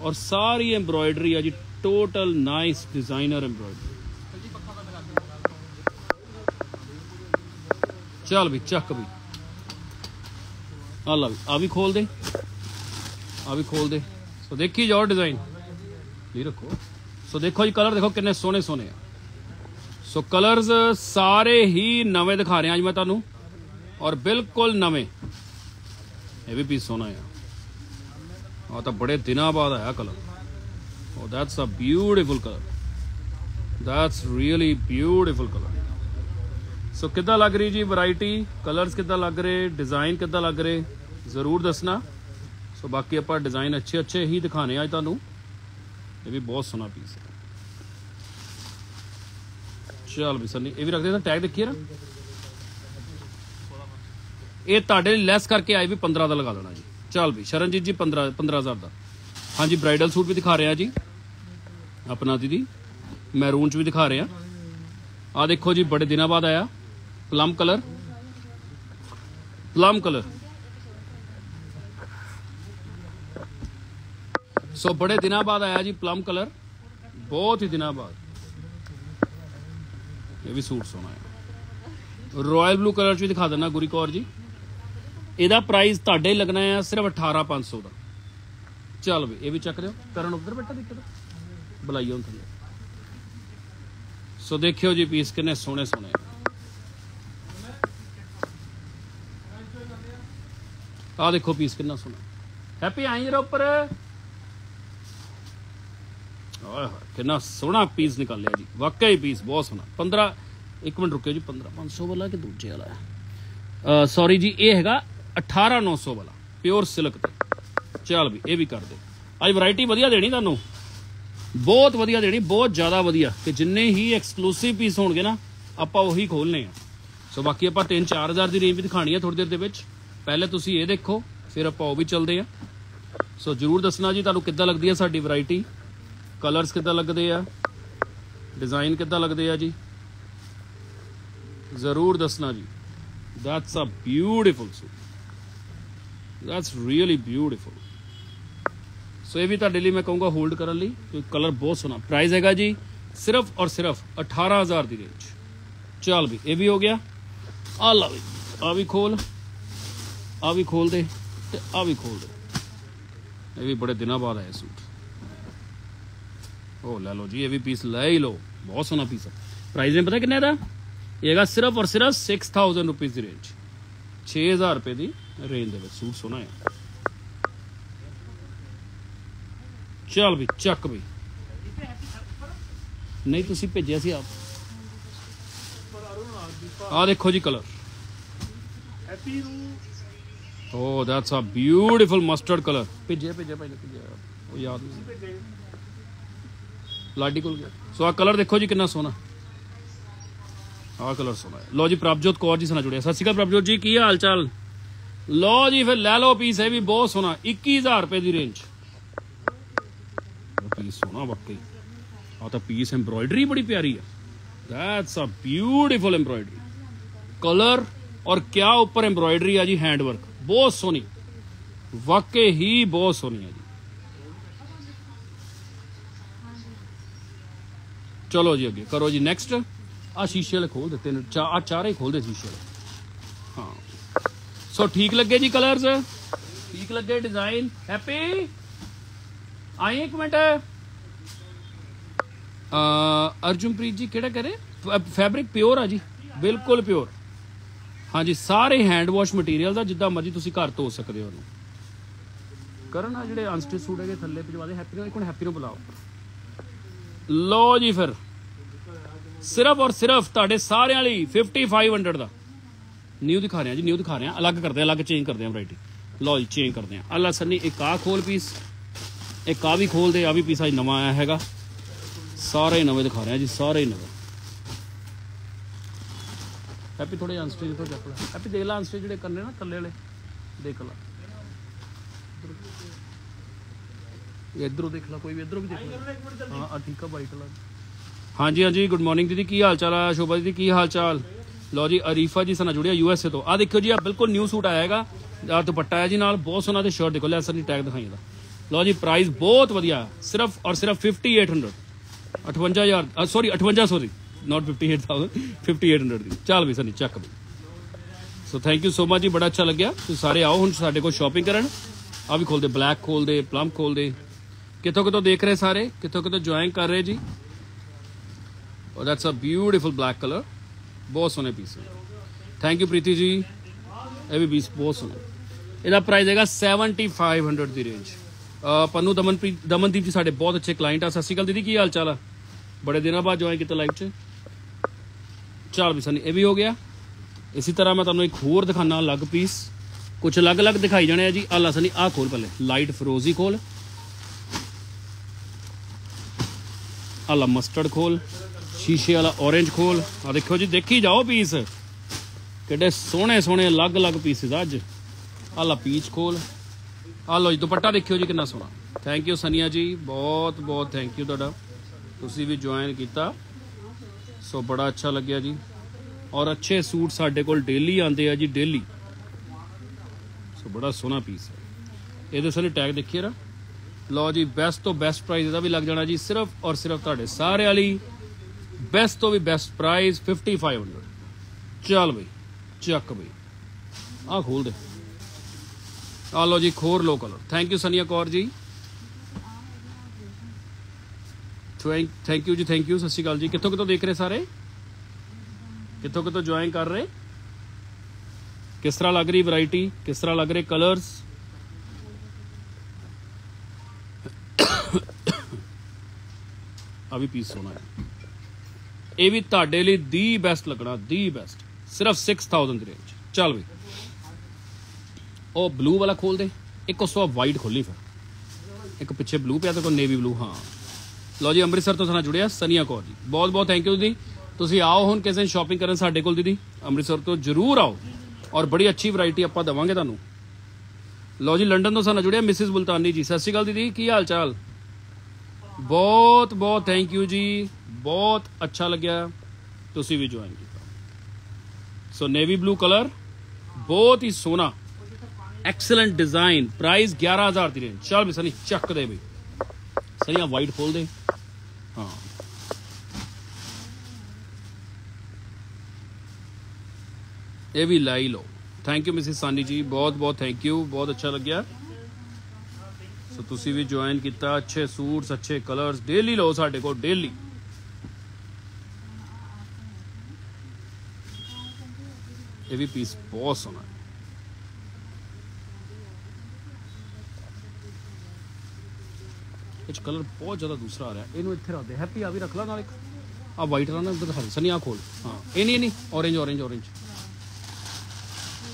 ਔਰ ਸਾਰੀ ਐਮਬ੍ਰੋਇਡਰੀ ਆ ਜੀ ਟੋਟਲ ਨਾਈਸ ਡਿਜ਼ਾਈਨਰ ਐਮਬ੍ਰੋਇਡਰੀ ਚੱਲ ਵੀ ਚੱਕ ਵੀ। ਆ ਲਾ ਵੀ ਆ ਵੀ ਖੋਲ ਦੇ। ਆ ਵੀ ਖੋਲ ਦੇ। ਸੋ ਦੇਖੀ ਜਾਓ ਡਿਜ਼ਾਈਨ ਨਹੀਂ ਰੱਖੋ। ਸੋ ਦੇਖੋ ਜੀ ਕਲਰ ਦੇਖੋ ਕਿੰਨੇ ਸੋਹਣੇ ਸੋਹਣੇ ਆ। ਸੋ ਕਲਰਸ ਸਾਰੇ ਹੀ ਨਵੇਂ ਦਿਖਾ ਰਿਹਾ ਅੱਜ ਮੈਂ ਤੁਹਾਨੂੰ। ਔਰ ਬਿਲਕੁਲ ਨਵੇਂ। ਇਹ ਵੀ ਪੀਸ ਸੋਹਣਾ ਆ। ਆ ਤਾਂ ਬੜੇ ਦਿਨਾਂ ਬਾਅਦ ਆਇਆ colour Oh, that's a beautiful color. That's really beautiful color. So ਕਿੱਦਾਂ ਲੱਗ ਰਹੀ ਜੀ ਵੈਰਾਈਟੀ ਕਲਰਸ ਕਿੱਦਾਂ ਲੱਗ ਰਹੇ? ਡਿਜ਼ਾਈਨ ਕਿੱਦਾਂ ਲੱਗ ਰਹੇ? ਜ਼ਰੂਰ ਦੱਸਣਾ। ਸੋ ਬਾਕੀ ਆਪਾਂ ਡਿਜ਼ਾਈਨ ਅੱਛੇ ਅੱਛੇ ਹੀ ਦਿਖਾਣੇ ਆ ਅੱਜ ਤੁਹਾਨੂੰ। ਇਹ ਵੀ ਬਹੁਤ ਸੋਹਣਾ ਪੀਸ ਹੈ। ਚਲ ਵੀ ਸੰਨੀ, ਇਹ ਵੀ ਰੱਖ ਦੇ ਤਾਂ ਟੈਗ ਦੇਖੀਏ ਨਾ। ਇਹ ਤੁਹਾਡੇ ਲਈ ਲੈਸ ਕਰਕੇ ਆਏ ਵੀ 15 ਦਾ ਲਗਾ ਦੇਣਾ ਜੀ। ਚਲ ਵੀ, ਸ਼ਰਨਜੀਤ ਜੀ 15 15000 ਦਾ। ਹਾਂਜੀ ਬ੍ਰਾਈਡਲ ਸੂਟ ਵੀ ਦਿਖਾ ਰਿਹਾ ਜੀ। ਆਪਣਾ ਦੀਦੀ ਮੈਰੂਨ ਚ ਵੀ ਦਿਖਾ ਰਹੇ ਆ। ਆ ਦੇਖੋ ਜੀ, ਬੜੇ ਦਿਨਾਂ ਬਾਅਦ ਆਇਆ। Plum colour plum colour so ਬੜੇ ਦਿਨਾਂ ਬਾਅਦ ਆਇਆ ਜੀ ਪਲਮ ਕਲਰ ਬਹੁਤ ਹੀ ਦਿਨਾਂ ਬਾਅਦ ਇਹ ਵੀ ਸੂਟ ਸੋਹਣਾ ਹੈ ਰਾਇਲ ਬਲੂ ਕਲਰ ਚ ਵੀ ਦਿਖਾ ਦਿੰਦਾ ਗੁਰੀ ਕੌਰ ਜੀ ਇਹਦਾ ਪ੍ਰਾਈਸ ਤੁਹਾਡੇ ਲੱਗਣਾ ਹੈ ਸਿਰਫ 18500 ਦਾ ਚੱਲ ਵੀ ਇਹ ਵੀ ਚੱਕ ਲਿਓ ਕਰਨ ਉੱਧਰ ਬੈਠਾ ਦਿੱਕਤ ਬੁਲਾਈਓ ਹੁਣ ਥੱਲੇ ਸੋ ਦੇਖਿਓ ਜੀ ਪੀਸ ਕਿੰਨੇ ਸੋਹਣੇ ਸੋਹਣੇ ਆ ਆਹ ਦੇਖੋ ਪੀਸ ਕਿੰਨਾ ਸੋਹਣਾ। ਹੈਪੀ, ਆਈ ਜਰਾ ਉੱਪਰ। ਓਏ ਕਿੰਨਾ ਸੋਹਣਾ ਪੀਸ ਨਿਕਾਲਿਆ ਜੀ। ਵਾਕਈ ਪੀਸ ਬਹੁਤ ਸੋਹਣਾ। 15 ਇੱਕ ਮਿੰਟ ਰੁਕਿਓ ਜੀ 15 500 ਵਾਲਾ ਕਿ ਦੂਜੇ ਵਾਲਾ ਸੌਰੀ ਜੀ, ਇਹ ਹੈਗਾ 18900 ਵਾਲਾ ਪਿਓਰ ਸਿਲਕ ਤੇ। ਚੱਲ ਵੀ, ਇਹ ਵੀ ਕਰ ਦਿਓ। ਅੱਜ ਵੈਰਾਈਟੀ ਵਧੀਆ ਦੇਣੀ ਤੁਹਾਨੂੰ। ਬਹੁਤ ਵਧੀਆ ਦੇਣੀ, ਬਹੁਤ ਜ਼ਿਆਦਾ ਵਧੀਆ। ਕਿ ਜਿੰਨੇ ਹੀ ਐਕਸਕਲੂਸਿਵ ਪੀਸ ਹੋਣਗੇ ਨਾ, ਆਪਾਂ ਉਹੀ ਖੋਲਨੇ ਆ। ਸੋ ਬਾਕੀ ਆਪਾਂ 3-4000 ਦੀ ਰੇਂਜ ਵੀ ਦਿਖਾਣੀ ਆ ਥੋੜੀ ਦੇਰ ਦੇ ਵਿੱਚ। ਪਹਿਲੇ ਤੁਸੀਂ ਇਹ ਦੇਖੋ, ਫਿਰ ਆਪਾਂ ਉਹ ਵੀ ਚੱਲਦੇ ਆ ਸੋ ਜਰੂਰ ਦੱਸਣਾ ਜੀ, ਤੁਹਾਨੂੰ ਕਿੱਦਾਂ ਲੱਗਦੀ ਆ ਸਾਡੀ ਵੈਰਾਈਟੀ ਕਲਰਸ ਕਿੱਦਾਂ ਲੱਗਦੇ ਆ? ਡਿਜ਼ਾਈਨ ਕਿੱਦਾਂ ਲੱਗਦੇ ਆ ਜੀ? ਜ਼ਰੂਰ ਦੱਸਣਾ ਜੀ। That's a beautiful suit that's really beautiful. So ਇਹ ਵੀ ਤੁਹਾਡੇ ਲਈ ਮੈਂ ਕਹੂੰਗਾ ਹੋਲਡ ਕਰਨ ਲਈ, ਕਿਉਂਕਿ ਕਲਰ ਬਹੁਤ ਸੋਹਣਾ। ਪ੍ਰਾਈਸ ਹੈਗਾ ਜੀ, ਸਿਰਫ ਔਰ ਸਿਰਫ 18000 ਦੀ ਰੇਂਜ ਚੱਲ ਵੀ, ਇਹ ਵੀ ਹੋ ਗਿਆ। ਆ ਲਾ ਵੀ ਆ ਵੀ ਖੋਲ। ਆ ਵੀ ਖੋਲ ਦੇ ਤੇ ਆ ਵੀ ਖੋਲ ਦੇ ਇਹ ਵੀ ਬੜੇ ਦਿਨਾਂ ਬਾਅਦ ਆਇਆ ਸੂਟ ਉਹ ਲੈ ਲਓ ਜੀ ਇਹ ਵੀ ਪੀਸ ਲੈ ਹੀ ਲਓ ਬਹੁਤ ਸੋਹਣਾ ਪੀਸ ਹੈ ਪ੍ਰਾਈਸ ਨੇ ਪਤਾ ਕਿੰਨੇ ਦਾ ਇਹ ਹੈਗਾ ਸਿਰਫ ਔਰ ਸਿਰਫ 6000 ਰੁਪਏ ਦੀ ਰੇਂਜ 6000 ਰੁਪਏ ਦੀ ਰੇਂਜ ਦੇ ਵਿੱਚ ਸੂਟ ਸੋਹਣਾ ਹੈ ਚੱਲ ਵੀ ਚੱਕ ਵੀ ਨਹੀਂ ਤੁਸੀਂ ਭੇਜਿਆ ਸੀ ਆਪ ਆ ਦੇਖੋ ਜੀ ਕਲਰ ਹੈਪੀ ਨੂੰ ਓ that's a beautiful mustard colour ਭੇਜਿਆ ਭੇਜਿਆ ਭਾਈ ਨੇ ਭੇਜਿਆ ਉਹ ਯਾਦ ਨਹੀਂ ਭੇਜੇ ਲਾਡੀ ਕੋਲ ਗਿਆ ਸੋ ਆ ਕਲਰ ਦੇਖੋ ਜੀ ਕਿੰਨਾ ਸੋਹਣਾ ਆਹ ਕਲਰ ਸੋਹਣਾ ਹੈ ਲਓ ਜੀ ਪ੍ਰਭਜੋਤ ਕੌਰ ਜੀ ਸਨਾ ਜੁੜਿਆ ਸਤਿ ਸ਼੍ਰੀ ਅਕਾਲ ਪ੍ਰਭਜੋਤ ਜੀ ਕੀ ਹਾਲ ਚਾਲ ਲਓ ਜੀ ਫਿਰ ਲੈ ਲਓ ਪੀਸ ਇਹ ਵੀ ਬਹੁਤ ਸੋਹਣਾ 21000 ਰੁਪਏ ਦੀ ਰੇਂਜ ਉਹ ਪੀਸ ਸੋਹਣਾ ਵਾਕਈ ਆ ਤਾਂ ਪੀਸ ਐਮਬ੍ਰੋਇਡਰੀ ਬੜੀ ਪਿਆਰੀ ਆ that's a beautiful embroidery colour ਔਰ ਕਿਆ ਉੱਪਰ ਐਮਬ੍ਰੋਇਡਰੀ ਆ ਜੀ ਹੈਂਡ ਵਰਕ ਬਹੁਤ ਸੋਹਣੀ। ਵਾਕਈ ਹੀ ਬਹੁਤ ਸੋਹਣੀ ਹੈ ਜੀ। ਚਲੋ ਜੀ ਅੱਗੇ, ਕਰੋ ਜੀ ਨੈਕਸਟ ਆ ਸ਼ੀਸ਼ੇ ਵਾਲੇ ਖੋਲ ਦਿੱਤੇ ਨੇ, ਚਾ ਆ ਚਾਰੇ ਖੋਲ ਦੇ ਸ਼ੀਸ਼ੇ ਵਾਲੇ। ਹਾਂ। ਸੋ ਠੀਕ ਲੱਗੇ ਜੀ ਕਲਰਸ ਠੀਕ ਲੱਗੇ ਡਿਜ਼ਾਈਨ ਹੈਪੀ ਆਏ ਇੱਕ ਮਿੰਟ। ਅ ਅਰਜੁਨਪ੍ਰੀਤ ਜੀ ਕਿਹੜਾ ਕਰੇ? ਫੈਬਰਿਕ ਪਿਓਰ ਆ ਜੀ। ਬਿਲਕੁਲ ਪਿਓਰ ਹਾਂਜੀ, ਸਾਰੇ ਹੈਂਡ ਵਾਸ਼ ਮਟੀਰੀਅਲ ਦਾ ਜਿੱਦਾਂ ਮਰਜ਼ੀ ਤੁਸੀਂ ਘਰ ਧੋ ਸਕਦੇ ਹੋ ਉਹਨੂੰ। ਕਰਨ ਆ ਜਿਹੜੇ ਅਨਸਟਿਚ ਸੂਟ ਹੈਗੇ, ਥੱਲੇ ਭਿਜਵਾ ਦੇ ਹੈਪੀ ਨੂੰ ਇੱਕ ਮਿੰਟ ਹੈਪੀ ਨੂੰ ਬੁਲਾਓ। ਲੋ ਜੀ ਫਿਰ। ਸਿਰਫ ਔਰ ਸਿਰਫ ਤੁਹਾਡੇ ਸਾਰਿਆਂ ਲਈ 5500 ਦਾ। ਨਿਊ ਦਿਖਾ ਰਹੇ ਹਾਂ ਜੀ ਨਿਊ ਦਿਖਾ ਰਹੇ ਹਾਂ। ਅਲੱਗ ਕਰਦੇ ਹਾਂ, ਅਲੱਗ ਚੇਂਜ ਕਰਦੇ ਹਾਂ ਵੈਰਾਈਟੀ ਲਓ ਜੀ ਚੇਂਜ ਕਰਦੇ ਹਾਂ। ਅੱਲਾ ਸੰਨੀ, ਇੱਕ ਆ ਖੋਲ ਪੀਸ ਇੱਕ ਆ ਵੀ ਖੋਲ ਆ ਵੀ ਪੀਸ ਅੱਜ ਨਵਾਂ ਆਇਆ ਹੈਗਾ। ਸਾਰੇ ਨਵੇਂ ਦਿਖਾ ਰਹੇ ਹਾਂ ਜੀ, ਸਾਰੇ ਹੀ ਨਵੇਂ। ਹੈਪੀ ਥੋੜੇ ਅਨਸਟੇਜ ਤੋਂ ਚੱਕ ਲੈ ਹੈਪੀ ਦੇਖ ਲੈ ਅਨਸਟੇਜ ਜਿਹੜੇ ਕਰਨੇ ਨਾ ਥੱਲੇ ਵਾਲੇ, ਦੇਖ ਲੈ। ਇਧਰੋਂ ਦੇਖ ਲੈ, ਕੋਈ ਵੀ ਇਧਰੋਂ ਵੀ ਦੇਖ ਲੈ। ਹਾਂ ਆ ਠੀਕ ਆ ਵਾਈਟ ਕਲਰ ਹਾਂਜੀ ਹਾਂਜੀ ਗੁੱਡ ਮਾਰਨਿੰਗ ਦੀਦੀ, ਕੀ ਹਾਲ ਚਾਲ ਆ? ਸ਼ੋਭਾ ਦੀਦੀ, ਕੀ ਹਾਲ ਚਾਲ ਲਓ ਜੀ, ਅਰੀਫਾ ਜੀ ਸਨਾ ਜੁੜਿਆ ਯੂ ਐਸ ਏ ਤੋਂ। ਆ ਦੇਖੋ ਜੀ ਆ ਬਿਲਕੁਲ ਨਿਊ ਸੂਟ ਆਇਆ ਹੈਗਾ। ਆ ਦੁਪੱਟਾ ਹੈ ਜੀ ਨਾਲ, ਬਹੁਤ ਸੋਹਣਾ ਤੇ ਸ਼ਰਟ ਦੇਖੋ, ਲੈ ਅਸਰ ਟੈਗ ਦਿਖਾਈ ਇਹਦਾ। ਲਓ ਜੀ ਪ੍ਰਾਈਸ ਬਹੁਤ ਵਧੀਆ, ਸਿਰਫ ਔਰ ਸਿਰਫ 5800 58000 ਸੌਰੀ 5800 ਦੀ ਨਾਟ 58000 5800 ਦੀ। ਚੱਲ ਵੀ ਸਨੀ, ਚੱਕ ਵੀ। So thank you so much ਜੀ, ਬੜਾ ਅੱਛਾ ਲੱਗਿਆ। ਤੁਸੀਂ ਸਾਰੇ ਆਓ ਹੁਣ ਸਾਡੇ ਕੋਲ ਸ਼ਾਪਿੰਗ ਕਰਨ। ਆ ਵੀ ਖੋਲਦੇ ਬਲੈਕ ਖੋਲਦੇ ਪਲਮ ਖੋਲਦੇ। ਕਿੱਥੋਂ ਕਿੱਥੋਂ ਦੇਖ ਰਹੇ ਸਾਰੇ? ਕਿੱਥੋਂ ਕਿੱਥੋਂ ਜੁਆਇਨ ਕਰ ਰਹੇ ਜੀ? ਔਰ that's a beautiful black colour ਬਹੁਤ ਸੋਹਣੇ ਪੀਸ ਹੈ ਥੈਂਕ ਯੂ ਪ੍ਰੀਤੀ ਜੀ। ਇਹ ਵੀ ਪੀਸ ਬਹੁਤ ਸੋਹਣਾ। ਇਹਦਾ ਪ੍ਰਾਈਸ ਹੈਗਾ 7500 ਦੀ ਰੇਂਜ ਪੰਨੂ ਦਮਨਪ੍ਰੀਤ ਦਮਨਦੀਪ ਜੀ, ਸਾਡੇ ਬਹੁਤ ਅੱਛੇ ਕਲਾਇੰਟ ਆ। ਸਤਿ ਸ਼੍ਰੀ ਅਕਾਲ ਦੀਦੀ, ਕੀ ਹਾਲ ਚਾਲ ਆ? ਬੜੇ ਦਿਨਾਂ ਬਾਅਦ ਜੁਆਇਨ ਕੀਤਾ ਲਾਈਵ 'ਚ। ਚੱਲ ਵੀ ਸਨੀ ਇਹ ਵੀ ਹੋ ਗਿਆ। ਇਸੇ ਤਰ੍ਹਾਂ ਮੈਂ ਤੁਹਾਨੂੰ ਇੱਕ ਹੋਰ ਦਿਖਾਣਾ ਅਲੱਗ ਪੀਸ ਕੁਝ ਅਲੱਗ-ਅਲੱਗ ਦਿਖਾਈ ਜਾਣੇ ਆ ਜੀ। ਆਹ ਸਨੀ, ਆਹ ਖੋਲ ਪਹਿਲੇ। ਲਾਈਟ ਫਰੋਜ਼ੀ ਖੋਲ। ਆਹ ਮਸਟਰਡ ਖੋਲ। ਸ਼ੀਸ਼ੇ ਵਾਲਾ orange ਖੋਲ। ਆ ਦੇਖੋ ਜੀ, ਦੇਖੀ ਜਾਓ ਪੀਸ ਕਿੱਡੇ ਸੋਹਣੇ ਸੋਹਣੇ, ਅਲੱਗ-ਅਲੱਗ ਪੀਸਿਸ ਅੱਜ। ਆਹ ਲਾ ਪੀਚ ਖੋਲ। ਆ ਲੋ ਜੀ, ਦੁਪੱਟਾ ਦੇਖਿਓ ਜੀ, ਕਿੰਨਾ ਸੋਹਣਾ। ਥੈਂਕ ਯੂ ਸਨੀਆ ਜੀ, ਬਹੁਤ ਬਹੁਤ ਥੈਂਕ ਯੂ ਤੁਹਾਡਾ। ਤੁਸੀਂ ਵੀ ਜੁਆਇਨ ਕੀਤਾ। ਸੋ ਬੜਾ ਅੱਛਾ ਲੱਗਿਆ ਜੀ। ਔਰ ਅੱਛੇ ਸੂਟ ਸਾਡੇ ਕੋਲ ਡੇਲੀ ਆਉਂਦੇ ਆ ਜੀ ਡੇਲੀ ਸੋ ਬੜਾ ਸੋਹਣਾ ਪੀਸ ਹੈ। ਇਹਦੇ ਸਾਰੇ ਟੈਗ ਦੇਖੀਏ ਨਾ ਲਓ ਜੀ ਬੈਸਟ ਤੋਂ ਬੈਸਟ ਪ੍ਰਾਈਸ ਇਹਦਾ ਵੀ ਲੱਗ ਜਾਣਾ ਜੀ, ਸਿਰਫ ਔਰ ਸਿਰਫ ਤੁਹਾਡੇ ਸਾਰੇ ਵਾਲੀ ਬੈਸਟ ਤੋਂ ਵੀ ਬੈਸਟ ਪ੍ਰਾਈਸ 5500 ਚੱਲ ਬਈ, ਚੱਕ ਬਈ। ਆਹ ਖੋਲ ਦੇ। ਆ ਲਓ ਜੀ, ਖੋਰ ਲੋ colour thank you Sania Kaur ਜੀ। ਥੈਂਕ ਯੂ ਜੀ ਥੈਂਕ ਯੂ ਸਤਿ ਸ਼੍ਰੀ ਅਕਾਲ ਜੀ। ਕਿੱਥੋਂ ਕਿੱਥੋਂ ਦੇਖ ਰਹੇ ਸਾਰੇ? ਕਿੱਥੋਂ ਕਿੱਥੋਂ ਜੁਆਇਨ ਕਰ ਰਹੇ? ਕਿਸ ਤਰ੍ਹਾਂ ਲੱਗ ਰਹੀ ਵੈਰਾਈਟੀ ਕਿਸ ਤਰ੍ਹਾਂ ਲੱਗ ਰਹੇ ਕਲਰਸ ਆ ਵੀ ਪੀਸ ਸੋਹਣਾ ਹੈ। ਇਹ ਵੀ ਤੁਹਾਡੇ ਲਈ ਦੀ ਬੈਸਟ ਲੱਗਣਾ ਦੀ ਬੈਸਟ ਸਿਰਫ 6000 ਦੀ ਰੇਂਜ ਚੱਲ ਵੀ ਉਹ ਬਲੂ ਵਾਲਾ ਖੋਲ ਦੇ। ਇੱਕ ਉਸ ਤੋਂ ਵਾਈਟ ਖੋਲੀ ਫਿਰ। ਇੱਕ ਪਿੱਛੇ ਬਲੂ ਪਿਆ ਤੇ ਕੋ ਨੇਵੀ ਬਲੂ ਹਾਂ। ਲਓ ਜੀ, ਅੰਮ੍ਰਿਤਸਰ ਤੋਂ ਸਾਡਾ ਜੁੜਿਆ, ਸਨੀਆ ਕੌਰ ਜੀ। ਬਹੁਤ ਬਹੁਤ ਥੈਂਕ ਯੂ ਜੀ। ਤੁਸੀਂ ਆਓ ਹੁਣ ਕਿਸੇ ਸ਼ਾਪਿੰਗ ਕਰਨ ਸਾਡੇ ਕੋਲ, ਦੀਦੀ। ਅੰਮ੍ਰਿਤਸਰ ਤੋਂ ਜਰੂਰ ਆਓ ਔਰ ਬੜੀ ਅੱਛੀ ਵੈਰਾਈਟੀ ਆਪਾਂ ਦਵਾਂਗੇ ਤੁਹਾਨੂੰ। ਲਓ ਜੀ, ਲੰਡਨ ਤੋਂ ਸਾਡਾ ਜੁੜਿਆ ਮਿਸਿਸ ਬੁਲਤਾਨੀ ਜੀ। ਸਤਿ ਸ਼੍ਰੀ ਅਕਾਲ, ਦੀਦੀ। ਕੀ ਹਾਲ ਚਾਲ ਬਹੁਤ ਬਹੁਤ ਥੈਂਕ ਯੂ ਜੀ। ਬਹੁਤ ਅੱਛਾ ਲੱਗਿਆ। ਤੁਸੀਂ ਵੀ ਜੁਆਇਨ ਕੀਤਾ। ਸੋ ਨੇਵੀ ਬਲੂ ਕਲਰ ਬਹੁਤ ਹੀ ਸੋਹਣਾ। ਐਕਸਲੈਂਟ ਡਿਜ਼ਾਈਨ ਪ੍ਰਾਈਸ 11000 ਦੀ ਰੇਂਜ ਚੱਲ ਵੀ, ਸਨੀ, ਚੱਕ ਦੇ ਬਈ। ਸਨੀ ਆ ਵਾਈਟ ਖੋਲ ਦੇ। ਹਾਂ। ਇਹ ਵੀ ਲਾਈ ਲਓ। ਥੈਂਕ ਯੂ ਮਿਸਿਸ ਸਾਨੀ ਜੀ। ਬਹੁਤ ਬਹੁਤ ਥੈਂਕ ਯੂ ਬਹੁਤ ਅੱਛਾ ਲੱਗਿਆ। ਸੋ ਤੁਸੀਂ ਵੀ ਜੁਆਇਨ ਕੀਤਾ। ਅੱਛੇ ਸੂਟਸ ਅੱਛੇ ਕਲਰਸ ਡੇਲੀ ਲਓ ਸਾਡੇ ਕੋਲ ਡੇਲੀ ਇਹ ਵੀ ਪੀਸ ਬਹੁਤ ਸੋਹਣਾ ਇਹ 'ਚ ਕਲਰ ਬਹੁਤ ਜ਼ਿਆਦਾ ਦੂਸਰਾ ਆ ਰਿਹਾ। ਇਹਨੂੰ ਇੱਥੇ ਰੱਖ ਦੇ। ਹੈਪੀ ਆ ਵੀ ਰੱਖ ਲਾ ਨਾਲ ਇੱਕ। ਆ ਵਾਈਟ ਨਾਲ ਉਧਰ ਦਿਖਾ ਦੇ। ਸਨੀ ਆ ਖੋਲ। ਹਾਂ। ਇਹ ਨਹੀਂ ਇਹ ਨਹੀਂ। Orange orange orange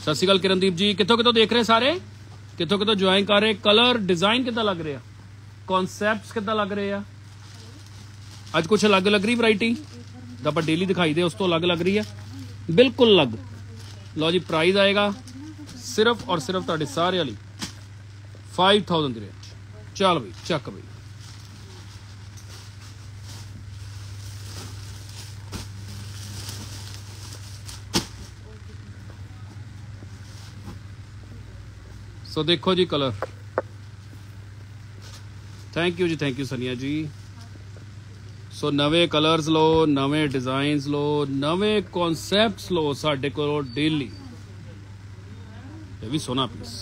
ਸਤਿ ਸ਼੍ਰੀ ਅਕਾਲ ਕਿਰਨਦੀਪ ਜੀ। ਕਿੱਥੋਂ ਕਿੱਥੋਂ ਦੇਖ ਰਹੇ ਸਾਰੇ? ਕਿੱਥੋਂ ਕਿੱਥੋਂ ਜੁਆਇਨ ਕਰ ਰਹੇ? ਕਲਰ ਡਿਜ਼ਾਈਨ ਕਿੱਦਾਂ ਲੱਗ ਰਿਹਾ? ਕਨਸੈਪਟਸ ਕਿੱਦਾਂ ਲੱਗ ਰਹੇ ਆ? ਅੱਜ ਕੁਝ ਅਲੱਗ ਲੱਗ ਰਹੀ ਵੈਰਾਈਟੀ ਦਾ ਆਪਾਂ ਡੇਲੀ ਦਿਖਾਈ ਦੇ, ਉਸ ਤੋਂ ਅਲੱਗ ਲੱਗ ਰਹੀ ਆ। ਬਿਲਕੁਲ ਅਲੱਗ। ਲਓ ਜੀ ਪ੍ਰਾਈਸ ਆਏਗਾ ਸਿਰਫ ਔਰ ਸਿਰਫ ਤੁਹਾਡੇ ਸਾਰੇ ਵਾਲੀ 5000 ਦੀ ਰੇਂਜ ਚੱਲ ਬਈ, ਚੱਕ ਬਈ। ਸੋ ਦੇਖੋ ਜੀ ਕਲਰ। ਥੈਂਕ ਯੂ ਜੀ ਥੈਂਕ ਯੂ ਸਨੀਆ ਜੀ। ਸੋ ਨਵੇਂ ਕਲਰਸ ਲਓ, ਨਵੇਂ ਡਿਜ਼ਾਈਨਸ ਲੋ ਨਵੇਂ ਕਨਸੈਪਟਸ ਲੋ ਸਾਡੇ ਕੋਲ ਡੇਲੀ ਇਹ ਵੀ ਸੋਨਾ ਪੀਸ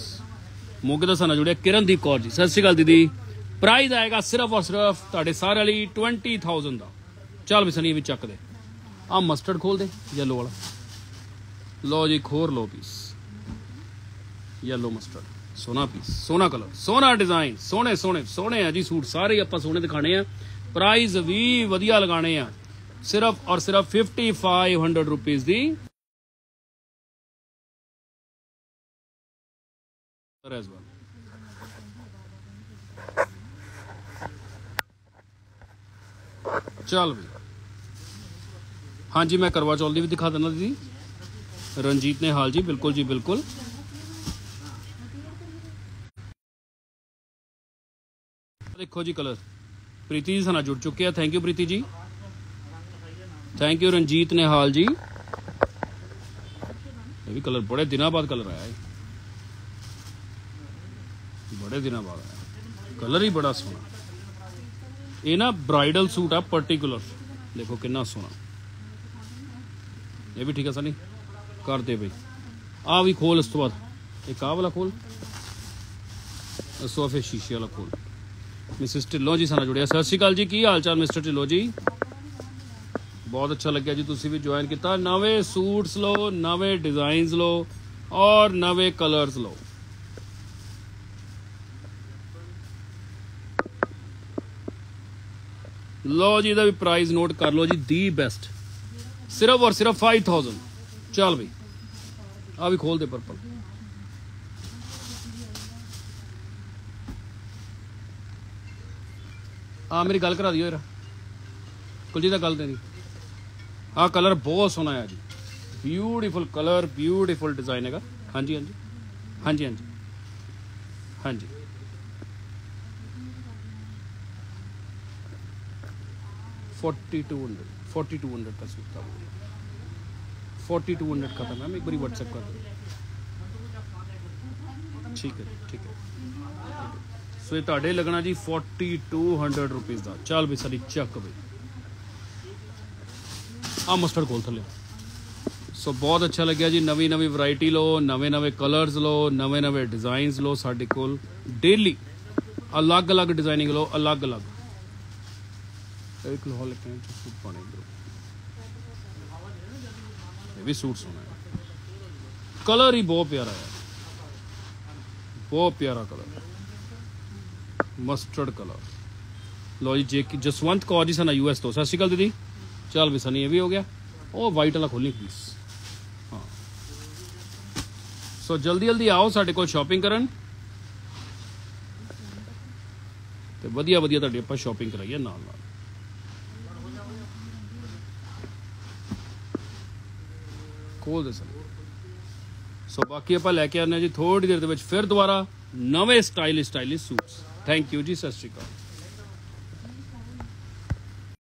ਮੋਗੇ ਦਾ ਸਾਨਾ ਜੁੜਿਆ ਕਿਰਨਦੀਪ ਕੌਰ ਜੀ। ਸਤਿ ਸ਼੍ਰੀ ਅਕਾਲ ਦੀਦੀ। ਪ੍ਰਾਈਜ਼ ਆਏਗਾ ਸਿਰਫ ਔਰ ਸਿਰਫ ਤੁਹਾਡੇ ਸਾਰਿਆਂ ਲਈ 20000 ਦਾ। ਚੱਲ ਵੀ ਸਨੀ ਵੀ ਚੱਕ ਦੇ। ਆ ਮਸਟਰਡ ਖੋਲ ਦੇ ਯੈਲੋ ਵਾਲਾ। ਲਓ ਜੀ ਖੋਰ ਲਓ ਪੀਸ ਯੈਲੋ ਮਸਟਰਡ ਸੋਨਾ ਪੀਸ ਸੋਨਾ ਕਲਰ ਸੋਨਾ ਡਿਜ਼ਾਈਨ ਸੋਹਣੇ ਸੋਹਣੇ ਸੋਹਣੇ ਆ ਜੀ ਸੂਟ, ਸਾਰੇ ਆਪਾਂ ਸੋਹਣੇ ਦਿਖਾਣੇ ਆ। ਪ੍ਰਾਈਸ ਵੀ ਵਧੀਆ ਲਗਾਣੇ ਆ। ਸਿਰਫ ਔਰ ਸਿਰਫ 5500 ਰੁਪਏ ਦੀ as well. ਚੱਲ ਵੀ। ਹਾਂਜੀ, ਮੈਂ ਕਰਵਾ ਚੌਲ ਦੀ ਵੀ ਦਿਖਾ ਦਿੰਦਾ ਦੀਦੀ। ਰਣਜੀਤ ਨੇ ਹਾਲ ਜੀ, ਬਿਲਕੁਲ ਜੀ, ਬਿਲਕੁਲ। ਦੇਖੋ ਜੀ ਕਲਰ ਪ੍ਰੀਤੀ ਜੀ ਸਾਨੂੰ ਜੁੜ ਚੁੱਕੇ ਆ thank you Preeti ji thank you Ranjit ਨੇ ਹਾਲ ਜੀ ਇਹ ਵੀ ਕਲਰ ਬੜੇ ਦਿਨਾਂ ਬਾਅਦ ਕਲਰ ਆਇਆ ਹੈ ਬੜੇ ਦਿਨਾਂ ਬਾਅਦ ਆਇਆ ਕਲਰ ਹੀ ਬੜਾ ਸੋਹਣਾ ਇਹ ਨਾ ਬ੍ਰਾਈਡਲ ਸੂਟ ਆ ਪਾਰਟਿਕੂਲਰ ਦੇਖੋ ਕਿੰਨਾ ਸੋਹਣਾ ਇਹ ਵੀ ਠੀਕ ਹੈ ਸਨੀ ਕਰ ਦੇ ਬਈ ਆ ਵੀ ਖੋਲ ਇਸ ਤੋਂ ਬਾਅਦ ਇੱਕ ਆਹ ਵਾਲਾ ਖੋਲ ਇਸ ਤੋਂ ਬਾਅਦ ਫਿਰ ਸ਼ੀਸ਼ੇ ਵਾਲਾ ਖੋਲ ਮਿਸਿਸ ਢਿੱਲੋਂ ਜੀ ਸਾਨੂੰ ਜੁੜਿਆ। ਸਤਿ ਸ਼੍ਰੀ ਅਕਾਲ ਜੀ, ਕੀ ਹਾਲ ਚਾਲ ਮਿਸਟਰ ਢਿੱਲੋਂ ਜੀ? ਬਹੁਤ ਅੱਛਾ ਲੱਗਿਆ ਜੀ, ਤੁਸੀਂ ਵੀ ਜੁਆਇਨ ਕੀਤਾ। ਨਵੇਂ ਸੂਟਸ ਲਓ, ਨਵੇਂ ਡਿਜ਼ਾਈਨਸ ਲਓ ਔਰ ਨਵੇਂ ਕਲਰਸ ਲਓ। ਲਓ ਜੀ, ਇਹਦਾ ਵੀ ਪ੍ਰਾਈਸ ਨੋਟ ਕਰ ਲਓ ਜੀ ਦੀ ਬੈਸਟ ਸਿਰਫ ਔਰ ਸਿਰਫ 5000 ਚੱਲ ਬਈ ਆ ਵੀ ਖੋਲ ਦੇ ਪਰਪਲ ਆ ਮੇਰੀ ਗੱਲ ਕਰਾ ਦਿਓ ਯਾਰ ਕੁਲਜੀਤ ਦਾ ਗੱਲ ਤੇ ਨਹੀਂ ਆ ਕਲਰ ਬਹੁਤ ਸੋਹਣਾ ਹੈ ਜੀ ਬਿਊਟੀਫੁਲ ਕਲਰ ਬਿਊਟੀਫੁਲ ਡਿਜ਼ਾਈਨ ਹੈਗਾ ਹਾਂਜੀ ਹਾਂਜੀ ਹਾਂਜੀ ਹਾਂਜੀ ਹਾਂਜੀ forty two hundred forty two hundred का सूट था फोर्टी टू हंड्रेड का था मैम एक बार व्हाट्सएप कर दो ਠੀਕ ਹੈ ਠੀਕ ਹੈ ਸੋ ਇਹ ਤੁਹਾਡੇ ਲੱਗਣਾ ਜੀ 4200 ਰੁਪਏ ਦਾ। ਚੱਲ ਵੀ ਸਾਡੀ ਚੱਕ ਬਈ ਆ ਮਸਟਰਡ ਕੋਲ ਥੱਲੇ। ਸੋ ਬਹੁਤ ਅੱਛਾ ਲੱਗਿਆ ਜੀ। ਨਵੀਂ ਨਵੀਂ ਵੈਰਾਈਟੀ ਲਓ, ਨਵੇਂ ਨਵੇਂ ਕਲਰਸ ਲਓ, ਨਵੇਂ ਨਵੇਂ ਡਿਜ਼ਾਈਨਸ ਲਓ ਸਾਡੇ ਕੋਲ। ਡੇਲੀ ਅਲੱਗ-ਅਲੱਗ ਡਿਜ਼ਾਈਨਿੰਗ ਲਓ ਅਲੱਗ-ਅਲੱਗ ਇੱਕ ਲਾਹੌਰ ਲੈ ਕੇ ਸੂਟ ਪਾਣੇ ਇਧਰ। ਇਹ ਵੀ ਸੂਟ ਸੋਹਣਾ ਹੈ। ਕਲਰ ਹੀ ਬਹੁਤ ਪਿਆਰਾ ਹੈ। ਬਹੁਤ ਪਿਆਰਾ ਕਲਰ ਮਸਟਰਡ ਕਲਰ ਲੋ ਜੀ, ਜੇ ਜਸਵੰਤ ਕੌਰ ਜੀ ਸਨਾ ਯੂਐਸ ਤੋਂ। ਸਤਿ ਸ਼੍ਰੀ ਅਕਾਲ ਦੀਦੀ। ਚੱਲ ਵੀ ਸਨੀ, ਇਹ ਵੀ ਹੋ ਗਿਆ। ਉਹ ਵਾਈਟ ਵਾਲਾ ਖੋਲਣੀ ਪਲੀਜ਼ ਹਾਂ। ਸੋ ਜਲਦੀ ਜਲਦੀ ਆਓ ਸਾਡੇ ਕੋਲ ਸ਼ਾਪਿੰਗ ਕਰਨ। ਤੇ ਵਧੀਆ ਵਧੀਆ ਤੁਹਾਡੀ ਆਪਾਂ ਸ਼ਾਪਿੰਗ ਕਰਾਈਏ ਨਾਲ ਨਾਲ। ਖੋਲ ਦੇ ਸਰ ਸੋ ਬਾਕੀ ਆਪਾਂ ਲੈ ਕੇ ਆਨੇ ਜੀ ਥੋੜੀ ਦੇਰ ਦੇ ਵਿੱਚ ਫਿਰ ਦੁਬਾਰਾ ਨਵੇਂ stylish stylish suits thank you ਜੀ ਸਤਿ ਸ਼੍ਰੀ ਅਕਾਲ